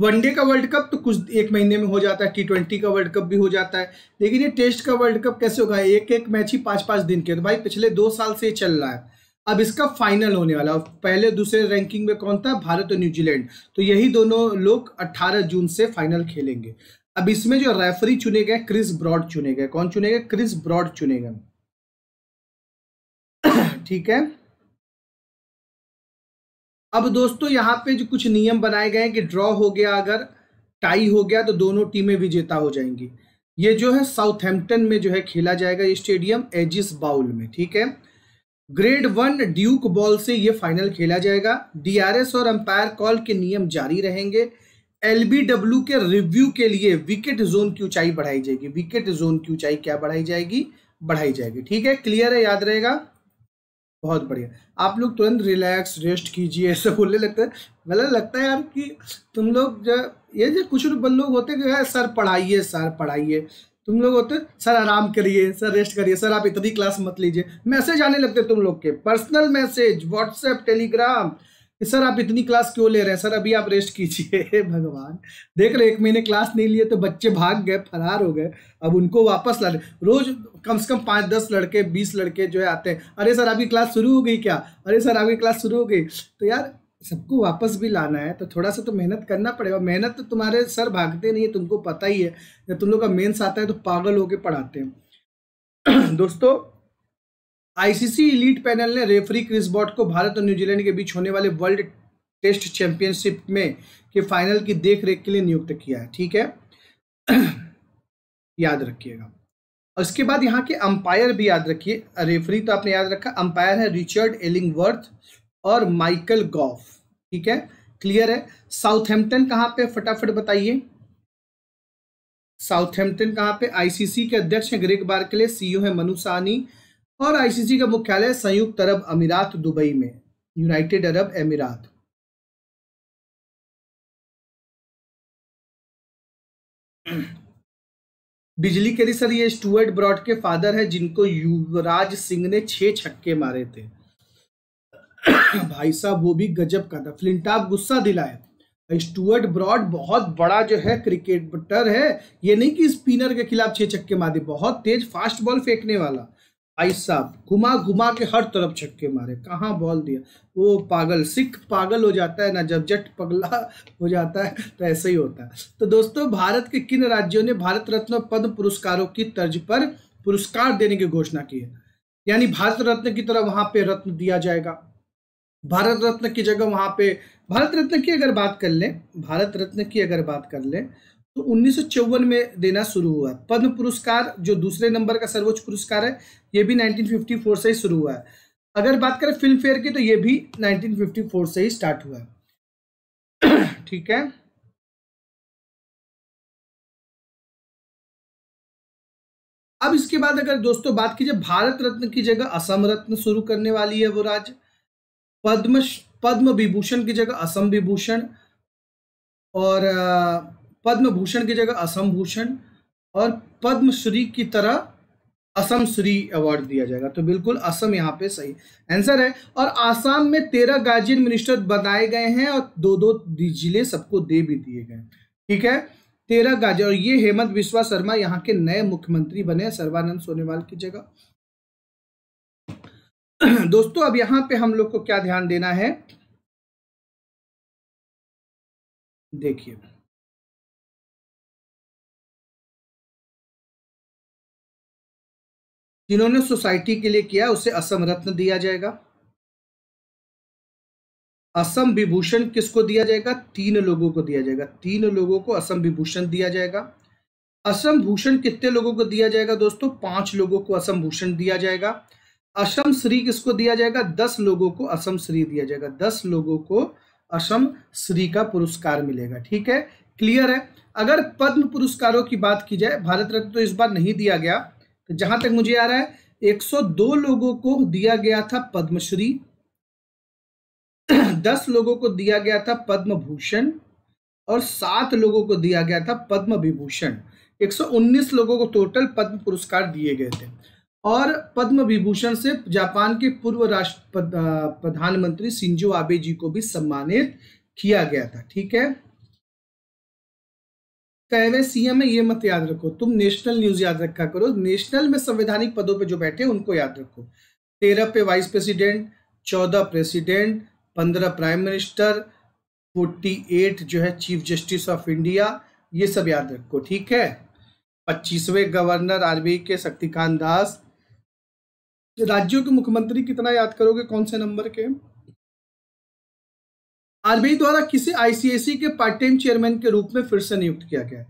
वनडे का वर्ल्ड कप तो कुछ एक महीने में हो जाता है टी का वर्ल्ड कप भी हो जाता है। लेकिन ये टेस्ट का वर्ल्ड कप कैसे होगा? एक एक मैच ही पाँच पाँच दिन के तो भाई, पिछले दो साल से चल रहा है। अब इसका फाइनल होने वाला पहले दूसरे रैंकिंग में कौन था? भारत और न्यूजीलैंड तो यही दोनों लोग 18 जून से फाइनल खेलेंगे। अब इसमें जो रेफरी चुने गए क्रिस ब्रॉड चुने गए। कौन चुने गए? क्रिस ब्रॉड चुने गए। ठीक है? अब दोस्तों, यहाँ पे जो कुछ नियम बनाए गए हैं कि ड्रॉ हो गया, अगर टाई हो गया तो दोनों टीमें विजेता हो जाएँगी। ये जो है साउथहैम्पटन में जो है खेला जाएगा ये स्टेडियम एजिस बाउल में, ठीक है? ग्रेड वन ड्यूक बॉल से ये फाइनल खेला जाएगा। डीआरएस और अंपायर कॉल के नियम जारी रहेंगे। एलबीडब्ल्यू के रिव्यू के लिए विकेट जोन की ऊंचाई बढ़ाई जाएगी। विकेट जोन की ऊंचाई क्या बढ़ाई जाएगी? बढ़ाई जाएगी, ठीक है? क्लियर है? याद रहेगा? बहुत बढ़िया। आप लोग तुरंत रिलैक्स रेस्ट कीजिए, ऐसे बोलने लगते है। मतलब लगता है यार कि तुम लोग जो ये जो कुछ लोग होते हैं कि सर पढ़ाइए सर पढ़ाइए। तुम लोग होते सर आराम करिए, सर रेस्ट करिए, सर आप इतनी क्लास मत लीजिए। मैसेज आने लगते तुम लोग के। पर्सनल मैसेज व्हाट्सएप टेलीग्राम कि सर आप इतनी क्लास क्यों ले रहे हैं? सर, अभी आप रेस्ट कीजिए, भगवान। देख रहे, एक महीने क्लास नहीं लिए तो बच्चे भाग गए, फरार हो गए। अब उनको वापस ला रोज कम से कम पाँच, दस लड़के, बीस लड़के जो है आते हैं। अरे सर अभी क्लास शुरू हो गई क्या? अरे सर अभी क्लास शुरू हो गई। तो यार, सबको वापस भी लाना है तो थोड़ा सा तो मेहनत करना पड़ेगा। मेहनत तो तुम्हारे सर भागते नहीं है, तुमको पता ही है। जब तुम लोग का मेन्स आता है तो पागल होके पढ़ाते हैं। दोस्तों आईसीसी इलीट पैनल ने रेफरी क्रिस बॉट को भारत और न्यूजीलैंड के बीच होने वाले वर्ल्ड टेस्ट चैंपियनशिप में के फाइनल की देख रेख के लिए नियुक्त किया है, ठीक है? याद रखिएगा। और इसके बाद यहाँ के अंपायर भी याद रखिए, रेफरी तो आपने याद रखा, अंपायर है रिचर्ड एलिंगवर्थ और माइकल गॉफ, ठीक है? क्लियर है? साउथहैम्पटन कहाँ पे फटाफट बताइए। साउथहैम्पटन कहाँ पे? आईसीसी के अध्यक्ष हैं ग्रेग बार्कले सीईओ है मनु सानी और आईसीसी का मुख्यालय संयुक्त अरब अमीरात, दुबई में यूनाइटेड अरब अमीरात बिजली के सर, ये स्टुअर्ट ब्रॉड के फादर है, जिनको युवराज सिंह ने छह छक्के मारे थे। भाई साहब, वो भी गजब का था। फ्लिंटाप गुस्सा दिलाया स्टुअर्ट ब्रॉड बहुत बड़ा जो है क्रिकेटर है। ये नहीं कि स्पिनर के खिलाफ छह छक्के मारे, बहुत तेज, फास्ट बॉल फेंकने वाला। भाई साहब घुमा घुमा के हर तरफ़ छक्के मारे। कहाँ बॉल दिया? वो पागल, सिख पागल हो जाता है ना जब जट पगला हो जाता है तो ऐसे ही होता है। तो दोस्तों, भारत के किन राज्यों ने भारत रत्न पद्म पुरस्कारों की तर्ज पर पुरस्कार देने की घोषणा की है? यानी भारत रत्न की तरह वहाँ पे रत्न दिया जाएगा। भारत रत्न की जगह वहाँ पे, भारत रत्न की अगर बात कर लें, भारत रत्न की अगर बात कर लें तो उन्नीस में देना शुरू हुआ। है पद्म पुरस्कार, जो दूसरे नंबर का सर्वोच्च पुरस्कार है, ये भी 1954 से ही शुरू हुआ। है अगर बात करें फ़िल्म फेयर की तो ये भी 1954 से ही स्टार्ट हुआ। है ठीक है। अब इसके बाद अगर दोस्तों बात कीजिए, भारत रत्न की जगह असम रत्न शुरू करने वाली है वो राज्य। पद्म पद्म विभूषण की जगह असम विभूषण। और पद्म भूषण की जगह असम भूषण और पद्मश्री की तरह असम श्री अवार्ड दिया जाएगा। तो बिल्कुल असम यहाँ पे सही आंसर है। और आसाम में तेरह गार्जियन मिनिस्टर बनाए गए हैं और दो दो ज़िले सबको दे भी दिए गए ठीक है? तेरह गार्जियन और ये हेमंत विश्वा शर्मा यहाँ के नए मुख्यमंत्री बने सर्वानंद सोनेवाल की जगह। दोस्तों, अब यहाँ पे हम लोग को क्या ध्यान देना है? देखिए। जिन्होंने सोसाइटी के लिए किया, उसे असम रत्न दिया जाएगा। असम विभूषण किसको दिया जाएगा? तीन लोगों को दिया जाएगा। तीन लोगों को असम विभूषण दिया जाएगा। असम भूषण कितने लोगों को दिया जाएगा दोस्तों? पाँच लोगों को असम भूषण दिया जाएगा। असम श्री किसको दिया जाएगा? दस लोगों को असम श्री दिया जाएगा। दस लोगों को असम श्री का पुरस्कार मिलेगा। ठीक है? क्लियर है? अगर पद्म पुरस्कारों की बात की जाए, भारत रत्न तो इस बार नहीं दिया गया। तो जहाँ तक मुझे आ रहा है 102 लोगों को दिया गया था पद्मश्री, दस लोगों को दिया गया था पद्म भूषण और सात लोगों को दिया गया था पद्म विभूषण 119 लोगों को टोटल पद्म पुरस्कार दिए गए थे। और पद्म विभूषण से जापान के पूर्व राष्ट्र प्रधानमंत्री सिंजो आबे जी को भी सम्मानित किया गया था, ठीक है? कहवे सीएम है, ये मत याद रखो। तुम नेशनल न्यूज़ याद रखा करो। नेशनल में संवैधानिक पदों पे जो बैठे उनको याद रखो। तेरह पे वाइस प्रेसिडेंट, चौदह प्रेसिडेंट, पंद्रह प्राइम मिनिस्टर, फोर्टी एट जो है, चीफ जस्टिस ऑफ़ इंडिया, ये सब याद रखो, ठीक है? पच्चीसवें गवर्नर आरबीआई के शक्तिकांत दास। राज्यों के मुख्यमंत्री कितना याद करोगे? कौन से नंबर के? आरबीआई द्वारा किसी आईसीआईसी के पार्ट टाइम चेयरमैन के रूप में फिर से नियुक्त किया गया?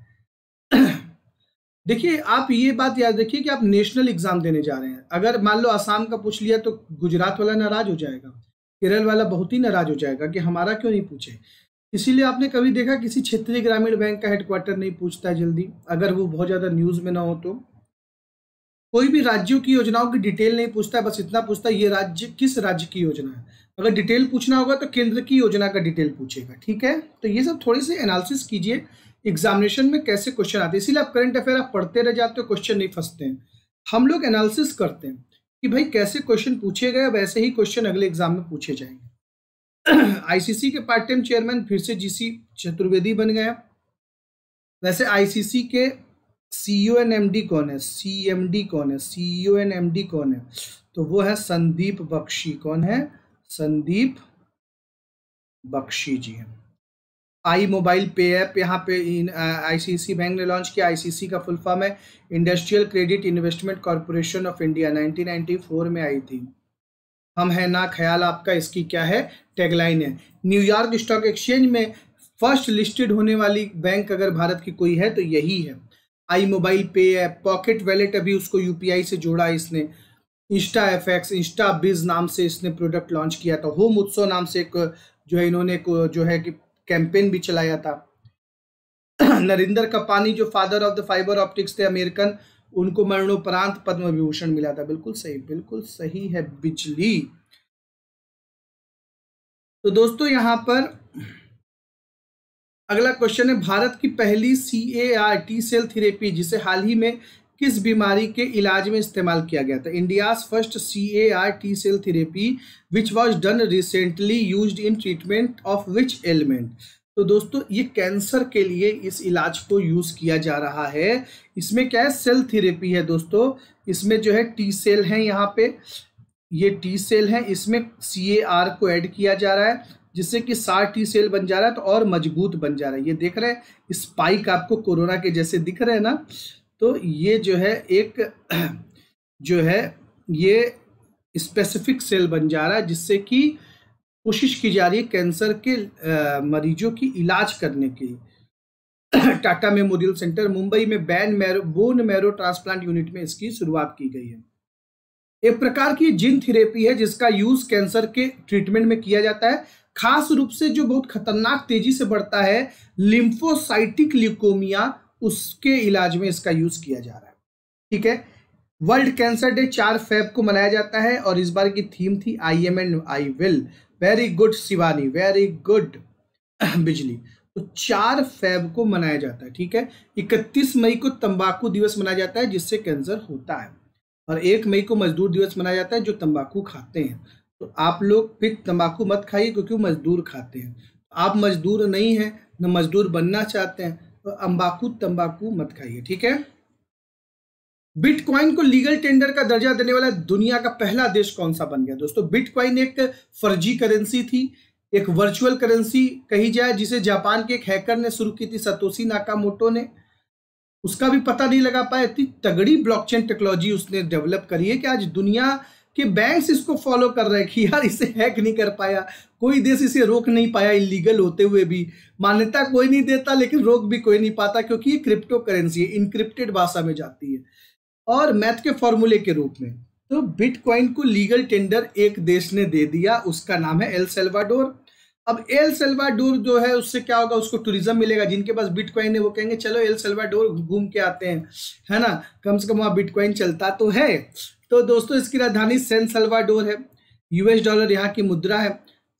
देखिए, आप ये बात याद रखिए कि आप नेशनल एग्ज़ाम देने जा रहे हैं। अगर मान लो आसाम का पूछ लिया तो गुजरात वाला नाराज़ हो जाएगा, केरल वाला बहुत ही नाराज़ हो जाएगा कि हमारा क्यों नहीं पूछे? इसीलिए आपने कभी देखा किसी क्षेत्रीय ग्रामीण बैंक का हेडक्वार्टर नहीं पूछता जल्दी? अगर वो बहुत ज़्यादा न्यूज़ में ना हो तो? कोई भी राज्यों की योजनाओं की डिटेल नहीं पूछता है बस इतना पूछता है, ये राज्य किस राज्य की योजना है? अगर डिटेल पूछना होगा तो केंद्र की योजना का डिटेल पूछेगा, ठीक है? तो ये सब थोड़ी सी एनालिसिस कीजिए एग्जामिनेशन में कैसे क्वेश्चन आते हैं। इसीलिए आप करंट अफेयर आप पढ़ते रह जाते हो क्वेश्चन नहीं फंसते हैं। हम लोग एनालिसिस करते हैं कि भाई कैसे क्वेश्चन पूछे गए वैसे ही क्वेश्चन अगले एग्ज़ाम में पूछे जाएँगे। आईसीसी के पार्ट टाइम चेयरमैन फिर से जीसी चतुर्वेदी बन गया। वैसे आईसीसी के सीईओ एन एमडी कौन है? सीएमडी कौन है? सीईओ एन एम डी कौन है? तो वो है संदीप बख्शी। कौन है? Sandeep Bakshi ji i mobile pay app यहाँ पे आईसीसी बैंक ने लॉन्च किया। आईसीसी का फुल फॉर्म है। Industrial credit investment corporation of India 1994 में आई थी। हम है ना ख्याल आपका, इसकी क्या है? टैगलाइन है। न्यूयॉर्क स्टॉक एक्सचेंज में फ़र्स्ट लिस्टेड होने वाली बैंक अगर भारत की कोई है तो यही है। I mobile pay app pocket wallet अभी उसको यूपीआई से जोड़ा है इसने। इंस्टा एफ़ एक्स इंस्टा बिज नाम से इसने प्रोडक्ट लॉन्च किया था। होम उत्सव नाम से एक, जो है इन्होंने जो है कि कैंपेन भी चलाया था। नरिंदर कपानी, जो father of the fibre optics थे अमेरिकन उनको मरणोपरांत पद्म विभूषण मिला था। बिल्कुल सही बिल्कुल सही है बिजली। तो दोस्तों, यहाँ पर अगला क्वेश्चन है, भारत की पहली C A R T cell therapy जिसे हाल ही में किस बीमारी के इलाज में इस्तेमाल किया गया था? India's first C A R T cell therapy which was done recently use in treatment of which element तो दोस्तों, ये कैंसर के लिए इस इलाज को यूज़ किया जा रहा है। इसमें क्या है? सेल थेरेपी है दोस्तों। इसमें जो है टी सेल है यहाँ पे। ये टी सेल है। इसमें सी ए आर को ऐड किया जा रहा है। जिससे कि सार टी सेल बन जा रहा है तो और मज़बूत बन जा रहा है। ये देख रहे हैं स्पाइक आपको कोरोना के जैसे दिख रहे हैं ना तो ये जो है एक जो है, ये स्पेसिफिक सेल बन जा रहा है, जिससे कि कोशिश की जा रही है कैंसर के मरीजों की इलाज करने की। टाटा मेमोरियल सेंटर मुंबई में bone marrow bone marrow transplant unit में इसकी शुरुआत की गई है। एक प्रकार की जिन थेरेपी है जिसका यूज़ कैंसर के ट्रीटमेंट में किया जाता है। खास रूप से जो बहुत खतरनाक तेज़ी से बढ़ता है लिम्फोसाइटिक ल्यूकोमिया उसके इलाज में इसका यूज़ किया जा रहा है। ठीक है? वर्ल्ड कैंसर डे चार फेब को मनाया जाता है और इस बार की थीम थी I am and I will very good Shivani very good बिजली। तो चार फेब को मनाया जाता है, ठीक है? इकतीस मई को तंबाकू दिवस मनाया जाता है, जिससे कैंसर होता है। और एक मई को मजदूर दिवस मनाया जाता है, जो तंबाकू खाते हैं। तो आप लोग फिर तंबाकू मत खाइए क्योंकि मजदूर खाते हैं। आप मजदूर नहीं हैं, न मजदूर बनना चाहते हैं तो अम्बाकू तंबाकू मत खाइए, ठीक है? बिटकॉइन को लीगल टेंडर का दर्जा देने वाला दुनिया का पहला देश कौन सा बन गया? दोस्तों, बिटकॉइन एक फर्जी करेंसी थी, एक वर्चुअल करेंसी कही जाए, जिसे जापान के एक हैकर ने शुरू की थी, सतोशी नाकामोटो ने। उसका भी पता नहीं लगा पाया, इतनी तगड़ी ब्लॉकचेन टेक्नोलॉजी उसने डेवलप करी है कि आज दुनिया कि बैंक्स इसको फॉलो कर रहे हैं कि यार इसे हैक नहीं कर पाया, कोई देश इसे रोक नहीं पाया इलीगल होते हुए भी। मान्यता कोई नहीं देता, लेकिन रोक भी कोई नहीं पाता, क्योंकि ये क्रिप्टो करेंसी है इनक्रिप्टेड भाषा में जाती है। और मैथ के फॉर्मूले के रूप में तो बिटकॉइन को लीगल टेंडर एक देश ने दे दिया, उसका नाम है एल सेल्वाडोर अब एल सेल्वाडोर जो है, उससे क्या होगा, उसको टूरिज़्म मिलेगा। जिनके पास बिटकॉइन है, वो कहेंगे, चलो एल सेल्वाडोर घूम के आते हैं। है ना? कम से कम वहाँ बिटकॉइन चलता तो है। तो दोस्तों, इसकी राजधानी सेन सल्वाडोर है। यूएस डॉलर यहाँ की मुद्रा है।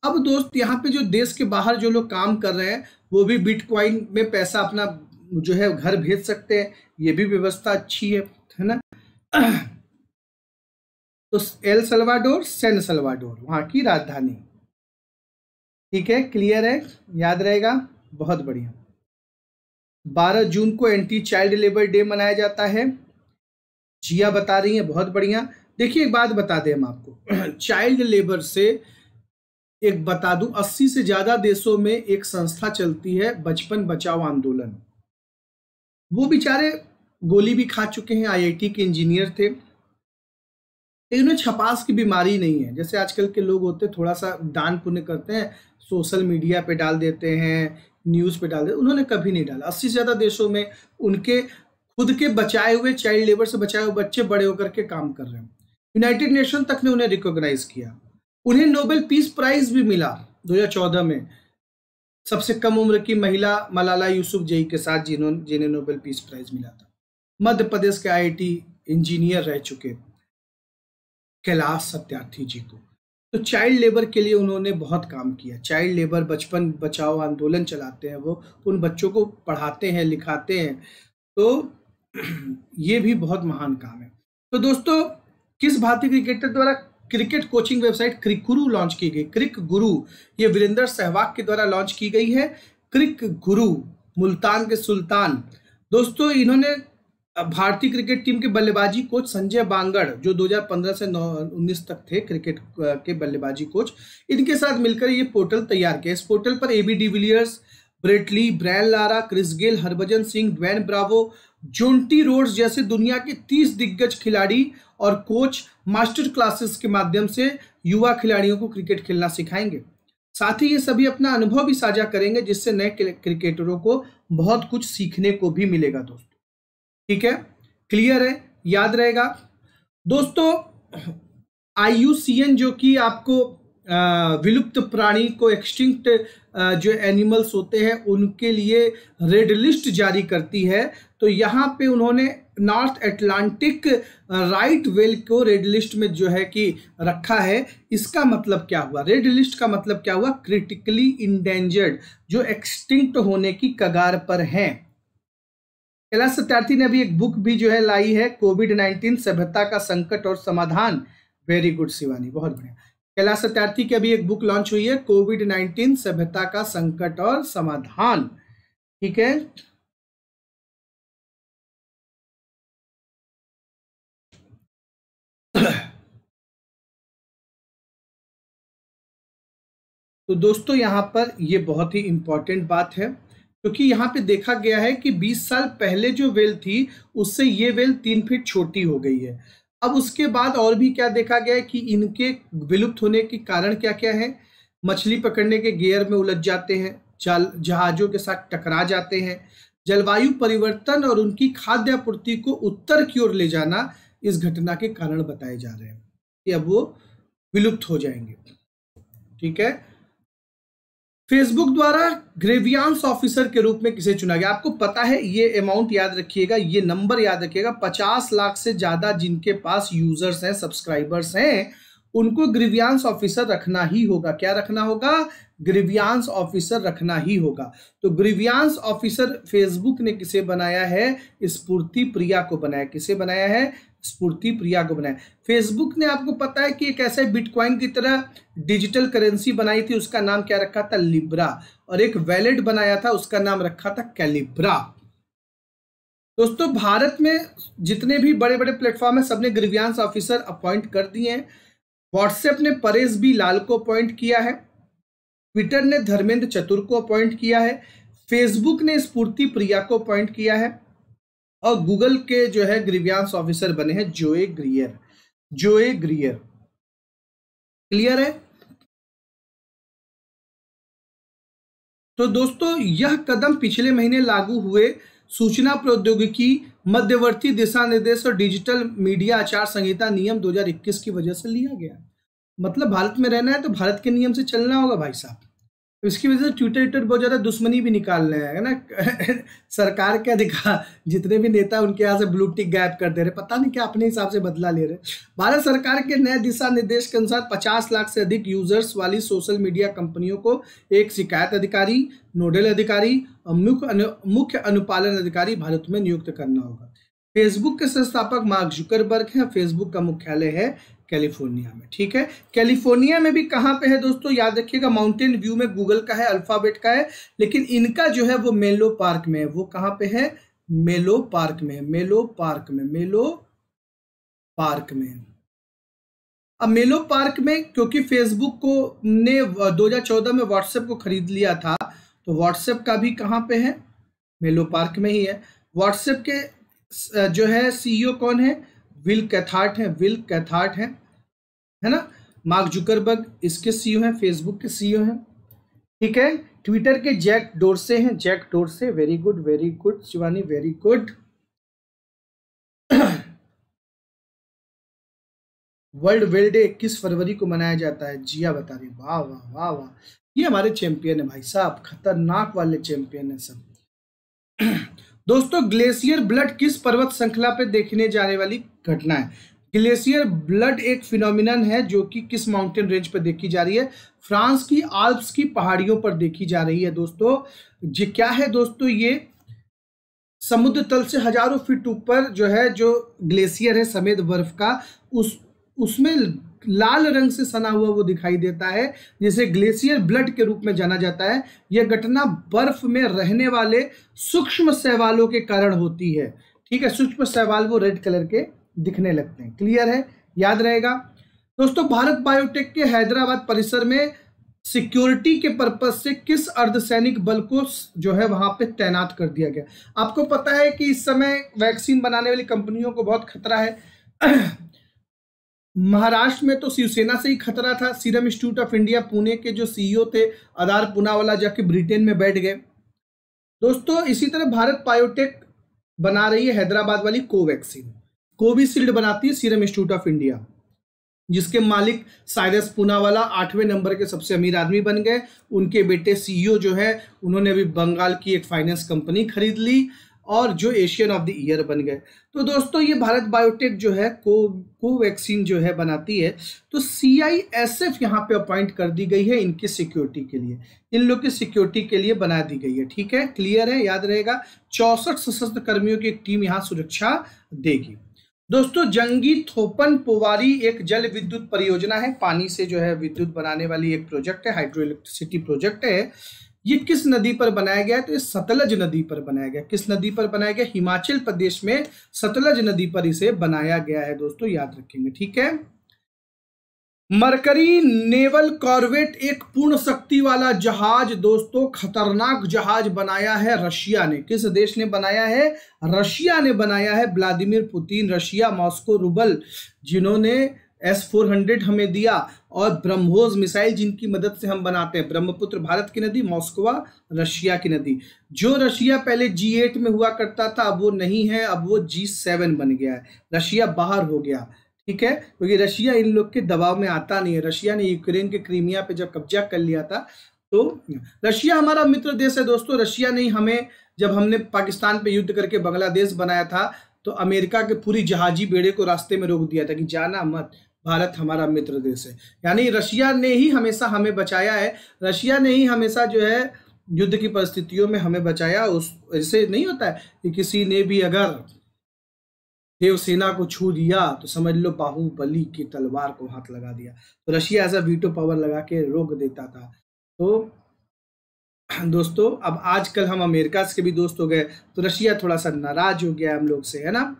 अब दोस्त, यहाँ पे जो देश के बाहर जो लोग काम कर रहे हैं, वो भी बिटकॉइन में पैसा अपना जो है, घर भेज सकते हैं। ये भी व्यवस्था अच्छी है है ना? तो एल सलवाडोर, सेन सलवाडोर, वहाँ की राजधानी। ठीक है, क्लियर है? याद रहेगा? बहुत बढ़िया। 12 जून को एंटी चाइल्ड लेबर डे मनाया जाता है। जिया बता रही है, बहुत बढ़िया। देखिए, एक बात बता दें हम आपको। चाइल्ड लेबर से एक बता दूँ 80 से ज़्यादा देशों में एक संस्था चलती है, बचपन बचाओ आंदोलन। वो बेचारे गोली भी खा चुके हैं आईआईटी के इंजीनियर थे। इन्हें छपास की बीमारी नहीं है। जैसे आजकल के लोग होते थोड़ा सा दान पुण्य करते हैं, सोशल मीडिया पे डाल देते हैं, न्यूज़ पे डाल देते उन्होंने कभी नहीं डाला। अस्सी से ज़्यादा देशों में उनके खुद के बचाए हुए चाइल्ड लेबर से बचाए हुए बच्चे बड़े होकर के काम कर रहे हैं। यूनाइटेड नेशन तक ने उन्हें रिकॉग्नाइज किया। उन्हें नोबेल पीस प्राइज भी मिला 2014 में। सबसे कम उम्र की महिला मलाला यूसुफ जई के साथ जिन्होंने जिन्हें नोबेल पीस प्राइज मिला था। मध्य प्रदेश के आईआईटी इंजीनियर रह चुके कैलाश सत्यार्थी जी को। तो चाइल्ड लेबर के लिए उन्होंने बहुत काम किया। चाइल्ड लेबर बचपन बचाओ, आंदोलन चलाते हैं वो। उन बच्चों को पढ़ाते हैं, लिखाते हैं। तो ये भी बहुत महान काम है। तो दोस्तों, किस भारतीय क्रिकेटर द्वारा क्रिकेट कोचिंग वेबसाइट क्रिक गुरु लॉन्च की गई? क्रिक गुरु ये वीरेंद्र सहवाग के द्वारा लॉन्च की गई है। क्रिक गुरु मुल्तान के सुल्तान। दोस्तों, इन्होंने भारतीय क्रिकेट टीम के बल्लेबाजी कोच संजय बांगड़, जो 2015 से 19 तक थे क्रिकेट के बल्लेबाजी कोच इनके साथ मिलकर ये पोर्टल तैयार किया। इस पोर्टल पर AB de Villiers Brett Lee Brian Lara Chris Gayle Harbhajan Singh Dwayne Bravo Jonty Rhodes जैसे दुनिया के 30 दिग्गज खिलाड़ी और कोच मास्टर क्लासेस के माध्यम से युवा खिलाड़ियों को क्रिकेट खेलना सिखाएँगे। साथ ही ये सभी अपना अनुभव भी साझा करेंगे, जिससे नए क्रिकेटरों को बहुत कुछ सीखने को भी मिलेगा दोस्तों। ठीक है? क्लियर है? याद रहेगा? दोस्तों आईयूसीएन जो कि आपको विलुप्त प्राणी को एक्सटिंक्ट जो एनिमल्स होते हैं, उनके लिए रेड लिस्ट जारी करती है। तो यहाँ पे उन्होंने नॉर्थ एटलांटिक राइट वेल को रेड लिस्ट में जो है कि रखा है। इसका मतलब क्या हुआ? रेड लिस्ट का मतलब क्या हुआ? क्रिटिकली इंडेंजर्ड, जो एक्सटिंक्ट होने की कगार पर हैं। कैलाश सत्यार्थी ने अभी एक बुक भी जो है लाई है कोविड नाइन्टीन सभ्यता का संकट और समाधान। वेरी गुड शिवानी, बहुत बढ़िया। कैलाश सत्यार्थी की अभी एक बुक लॉन्च हुई है कोविड नाइन्टीन सभ्यता का संकट और समाधान। ठीक है? तो दोस्तों, यहाँ पर ये बहुत ही इंपॉर्टेंट बात है, क्योंकि यहाँ पे देखा गया है कि 20 साल पहले जो वेल थी, उससे ये वेल तीन फीट छोटी हो गई है। अब उसके बाद और भी क्या देखा गया है कि इनके विलुप्त होने के कारण क्या क्या है? मछली पकड़ने के गेयर में उलझ जाते हैं जहाजों के साथ टकरा जाते हैं। जलवायु परिवर्तन और उनकी खाद्य आपूर्ति को उत्तर की ओर ले जाना इस घटना के कारण बताए जा रहे हैं कि अब वो विलुप्त हो जाएँगे। ठीक है? फेसबुक द्वारा ग्रेवियांस ऑफिसर के रूप में किसे चुना गया? आपको पता है, ये अमाउंट याद रखिएगा, ये नंबर याद रखिएगा। पचास लाख से ज़्यादा जिनके पास यूज़र्स हैं सब्सक्राइबर्स हैं, उनको ग्रेवियांस ऑफिसर रखना ही होगा। क्या रखना होगा? ग्रीवियांस ऑफिसर रखना ही होगा। तो ग्रीवियांस ऑफिसर फेसबुक ने किसे बनाया है? स्फूर्ति प्रिया को बनाया किसे बनाया है? स्फूर्ति प्रिया को बनाया फेसबुक ने आपको पता है कि एक ऐसे बिटकॉइन की तरह डिजिटल करेंसी बनाई थी, उसका नाम क्या रखा था? लिब्रा और एक वैलेट बनाया था, उसका नाम रखा था कैलिब्रा दोस्तों, भारत में जितने भी बड़े बड़े प्लेटफॉर्म है, सबने ग्रीवियांस ऑफिसर अपॉइंट कर दिए हैं। व्हाट्सएप ने परेश बी लाल को अपॉइंट किया है। ट्विटर ने धर्मेंद्र चतुर को अपॉइंट किया है, फेसबुक ने स्फूर्ति प्रिया को अपॉइंट किया है, और गूगल के जो है ग्रीवियांस ऑफिसर बने हैं जोए ग्रियर। जोए ग्रियर। क्लियर है? तो दोस्तों, यह कदम पिछले महीने लागू हुए सूचना प्रौद्योगिकी, मध्यवर्ती दिशा निर्देश और डिजिटल मीडिया आचार संहिता नियम 2021 की वजह से लिया गया। मतलब भारत में रहना है तो भारत के नियम से चलना होगा भाई साहब। इसकी वजह से ट्विटर ट्विटर बहुत ज़्यादा दुश्मनी भी निकाल रहे हैं ना? सरकार के अधिकार जितने भी नेता उनके यहाँ से ब्लू टिक गायब कर दे रहे पता नहीं क्या अपने हिसाब से बदला ले रहे भारत सरकार के नए दिशा निर्देश के अनुसार 50 लाख से अधिक यूज़र्स वाली सोशल मीडिया कंपनियों को एक शिकायत अधिकारी नोडल अधिकारी और मुख्य अनु, मुख्य अनुपालन अधिकारी भारत में नियुक्त करना होगा। फेसबुक के संस्थापक मार्क जुकरबर्ग हैं। फेसबुक का मुख्यालय है कैलिफ़ोर्निया में, ठीक है? कैलिफ़ोर्निया में भी कहाँ पे है दोस्तों? याद रखिएगा माउंटेन व्यू में गूगल का है अल्फ़ाबेट का है, लेकिन इनका जो है वो मेलो पार्क में है। वो कहाँ पे है? मेलो पार्क में है मेलो पार्क में मेलो पार्क में। अब मेलो पार्क में, क्योंकि फेसबुक को ने 2014 में व्हाट्सएप को खरीद लिया था तो व्हाट्सएप का भी कहाँ पे है? मेलो पार्क में ही है। व्हाट्सएप के जो है सीईओ कौन है? विल कैथार्ट है, विल कैथार्ट है है ना? मार्क जुकरबर्ग इसके सीईओ हैं फेसबुक के सीईओ हैं, ठीक है? ट्विटर के जैक डोरसे हैं Jack Dorsey very good very good Shivani very good world whale day इक्कीस फरवरी को मनाया जाता है। जिया बता रही वाह वाह वाह वाह। ये हमारे चैंपियन है भाई साहब, खतरनाक वाले चैंपियन है सब। दोस्तों, ग्लेशियर ब्लड किस पर्वत श्रृंखला पे देखने जाने वाली घटना है? ग्लेशियर ब्लड एक फिनोमिनन है जो कि किस माउंटेन रेंज पर देखी जा रही है? फ्रांस की आल्प्स की पहाड़ियों पर देखी जा रही है, दोस्तों। जी, क्या है, दोस्तों, ये? समुद्र तल से हज़ारों फीट ऊपर जो है, जो ग्लेशियर है, समेत बर्फ़ का, उस, उसमें लाल रंग से सना हुआ वो दिखाई देता है, जिसे ग्लेशियर ब्लड के रूप में जाना जाता है। यह घटना बर्फ़ में रहने वाले सूक्ष्म शैवालों के कारण होती है। ठीक है, सूक्ष्म शैवाल वो रेड कलर के दिखने लगते हैं। क्लियर है? याद रहेगा? दोस्तों, भारत बायोटेक के हैदराबाद परिसर में सिक्योरिटी के पर्पज से किस अर्धसैनिक बल को जो है वहाँ पे तैनात कर दिया गया? आपको पता है कि इस समय वैक्सीन बनाने वाली कंपनियों को बहुत खतरा है। महाराष्ट्र में तो शिवसेना से ही खतरा था। Serum Institute of India Pune के जो सीईओ थे, आधार पुनावाला जाके ब्रिटेन में बैठ गए। दोस्तों, इसी तरह भारत बायोटेक बना रही है हैदराबाद वाली कोवैक्सीन कोविशील्ड बनाती है सीरम इंस्टीट्यूट ऑफ़ इंडिया जिसके मालिक साइरस पूनावाला आठवें नंबर के सबसे अमीर आदमी बन गए। उनके बेटे सीईओ जो है, उन्होंने अभी बंगाल की एक फाइनेंस कंपनी खरीद ली। और जो एशियन ऑफ़ द ईयर बन गए। तो दोस्तों, ये भारत बायोटेक जो है, को कोवैक्सीन जो है बनाती है। तो सी आई एस एफ़ यहाँ पे अपॉइंट कर दी गई है इनकी सिक्योरिटी के लिए। इन लोग की सिक्योरिटी के लिए बना दी गई है, ठीक है? क्लियर है? याद रहेगा? चौसठ सशस्त्र कर्मियों की एक टीम यहाँ सुरक्षा देगी। दोस्तों, जंगी थोपन पोवारी एक जल विद्युत परियोजना है। पानी से जो है विद्युत बनाने वाली एक प्रोजेक्ट है हाइड्रो इलेक्ट्रिसिटी प्रोजेक्ट है। ये किस नदी पर बनाया गया है? तो ये सतलज नदी पर बनाया गया किस नदी पर बनाया गया हिमाचल प्रदेश में सतलज नदी पर इसे बनाया गया है, दोस्तों, याद रखेंगे, ठीक है? मरकरी नेवल कॉर्वेट एक पूर्ण शक्ति वाला जहाज़, दोस्तों, खतरनाक जहाज़ बनाया है रशिया ने। किस देश ने बनाया है? रशिया ने बनाया है। Vladimir Putin, Russia, Moscow, rouble, जिन्होंने एस फोर हंड्रेड हमें दिया और ब्रह्मोस मिसाइल जिनकी मदद से हम बनाते हैं। ब्रह्मपुत्र भारत की नदी, मॉस्कोवा, रशिया की नदी। जो रशिया पहले जी एट में हुआ करता था, अब वो नहीं है, अब वो जी सेवन बन गया है। रशिया बाहर हो गया, ठीक है? क्योंकि रशिया इन लोग के दबाव में आता नहीं है। रशिया ने यूक्रेन के क्रीमिया पे जब कब्जा कर लिया था तो रशिया हमारा मित्र देश है दोस्तों। रशिया ने हमें, जब हमने पाकिस्तान पे युद्ध करके बांग्लादेश बनाया था तो अमेरिका के पूरी जहाजी बेड़े को रास्ते में रोक दिया था कि जाना मत। भारत हमारा मित्र देश है। यानी रशिया ने ही हमेशा हमें बचाया है। रशिया ने ही हमेशा जो है युद्ध की परिस्थितियों में हमें बचाया। उस, ऐसे नहीं होता है कि किसी ने भी अगर देवसेना को छू दिया तो समझ लो बाहुबली की तलवार को हाथ लगा दिया। तो रशिया ऐसा वीटो पावर लगा के रोक देता था। तो दोस्तों, अब आजकल हम अमेरिका के भी दोस्त हो गए। तो रशिया थोड़ा सा नाराज़ हो गया हम लोग से, है ना?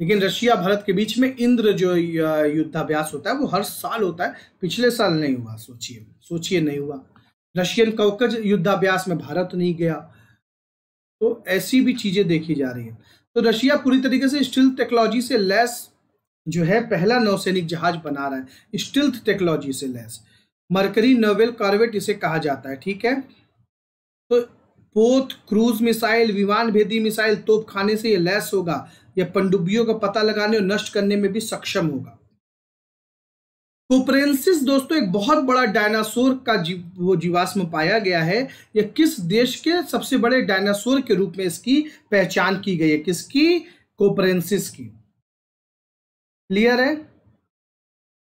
लेकिन रशिया भारत के बीच में इंद्र जो युद्धाभ्यास होता है, वो हर साल होता है। पिछले साल नहीं हुआ, सोचिए सोचिए नहीं हुआ। रशियन कवकज युद्धाभ्यास में भारत नहीं गया। तो ऐसी भी चीज़ें देखी जा रही है। तो रशिया पूरी तरीके से स्टिल्थ टेक्नोलॉजी से लैस जो है, पहला नौसैनिक जहाज़ बना रहा है। स्टिल्थ टेक्नोलॉजी से लैस मरकरी नोवेल कॉर्वेट इसे कहा जाता है, ठीक है? तो पोत क्रूज मिसाइल, विमान भेदी मिसाइल तोप खाने से ये लैस होगा। या पनडुब्बियों का पता लगाने और नष्ट करने में भी सक्षम होगा। कोपरेंसिस दोस्तों, एक बहुत बड़ा डायनासोर का जीव, वो जीवाश्म पाया गया है। यह किस देश के सबसे बड़े डायनासोर के रूप में इसकी पहचान की गई है? किसकी? कोपरेंसिस की। क्लियर है?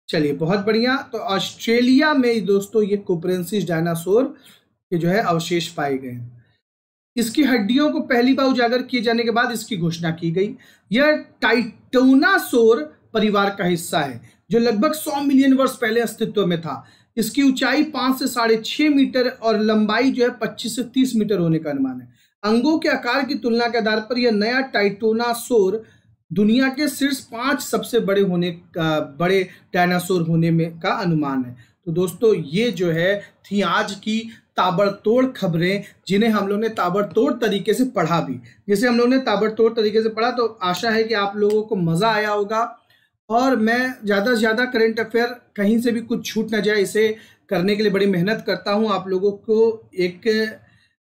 चलिए, बहुत बढ़िया। तो ऑस्ट्रेलिया में दोस्तों ये कोपरेंसिस डायनासोर के जो है अवशेष पाए गए हैं। इसकी हड्डियों को पहली बार उजागर किए जाने के बाद इसकी घोषणा की गई। यह टाइटोनासोर परिवार का हिस्सा है, जो लगभग 100 मिलियन वर्ष पहले अस्तित्व में था। इसकी ऊंचाई पाँच से साढ़े छह मीटर और लंबाई जो है 25 से 30 मीटर होने का अनुमान है। अंगों के आकार की तुलना के आधार पर यह नया टाइटोनासोर दुनिया के शीर्ष पाँच सबसे बड़े होने का, बड़े डायनासोर होने में का अनुमान है। तो दोस्तों, ये जो है थी आज की ताबड़तोड़ खबरें जिन्हें हम लोग ने ताबड़तोड़ तरीके से पढ़ा भी। जैसे हम लोग ने ताबड़तोड़ तरीके से पढ़ा तो आशा है कि आप लोगों को मज़ा आया होगा। और मैं ज़्यादा से ज़्यादा करेंट अफेयर कहीं से भी कुछ छूट ना जाए, इसे करने के लिए बड़ी मेहनत करता हूँ। आप लोगों को एक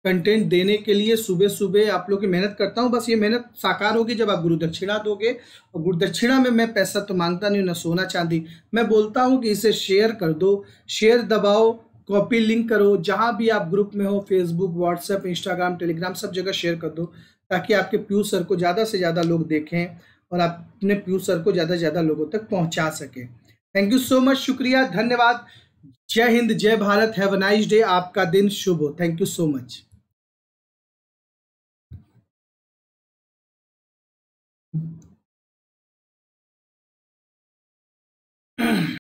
कंटेंट देने के लिए सुबह सुबह आप लोग की मेहनत करता हूँ। बस ये मेहनत साकार होगी जब आप गुरु दक्षिणा दोगे। और गुरु दक्षिणा में मैं पैसा तो माँगता नहीं हूँ, ना सोना चांदी। मैं बोलता हूँ कि इसे शेयर कर दो। शेयर दबाओ कॉपी लिंक करो, जहाँ भी आप ग्रुप में हो फेसबुक व्हाट्सएप इंस्टाग्राम टेलीग्राम सब जगह शेयर कर दो, ताकि आपके प्यू सर को ज़्यादा से ज़्यादा लोग देखें और आप अपने प्यू सर को ज़्यादा से ज़्यादा लोगों तक पहुँचा सकें। थैंक यू सो मच शुक्रिया, धन्यवाद। जय हिंद, जय भारत हैव नाइस डे आपका दिन शुभ हो। Thank you so much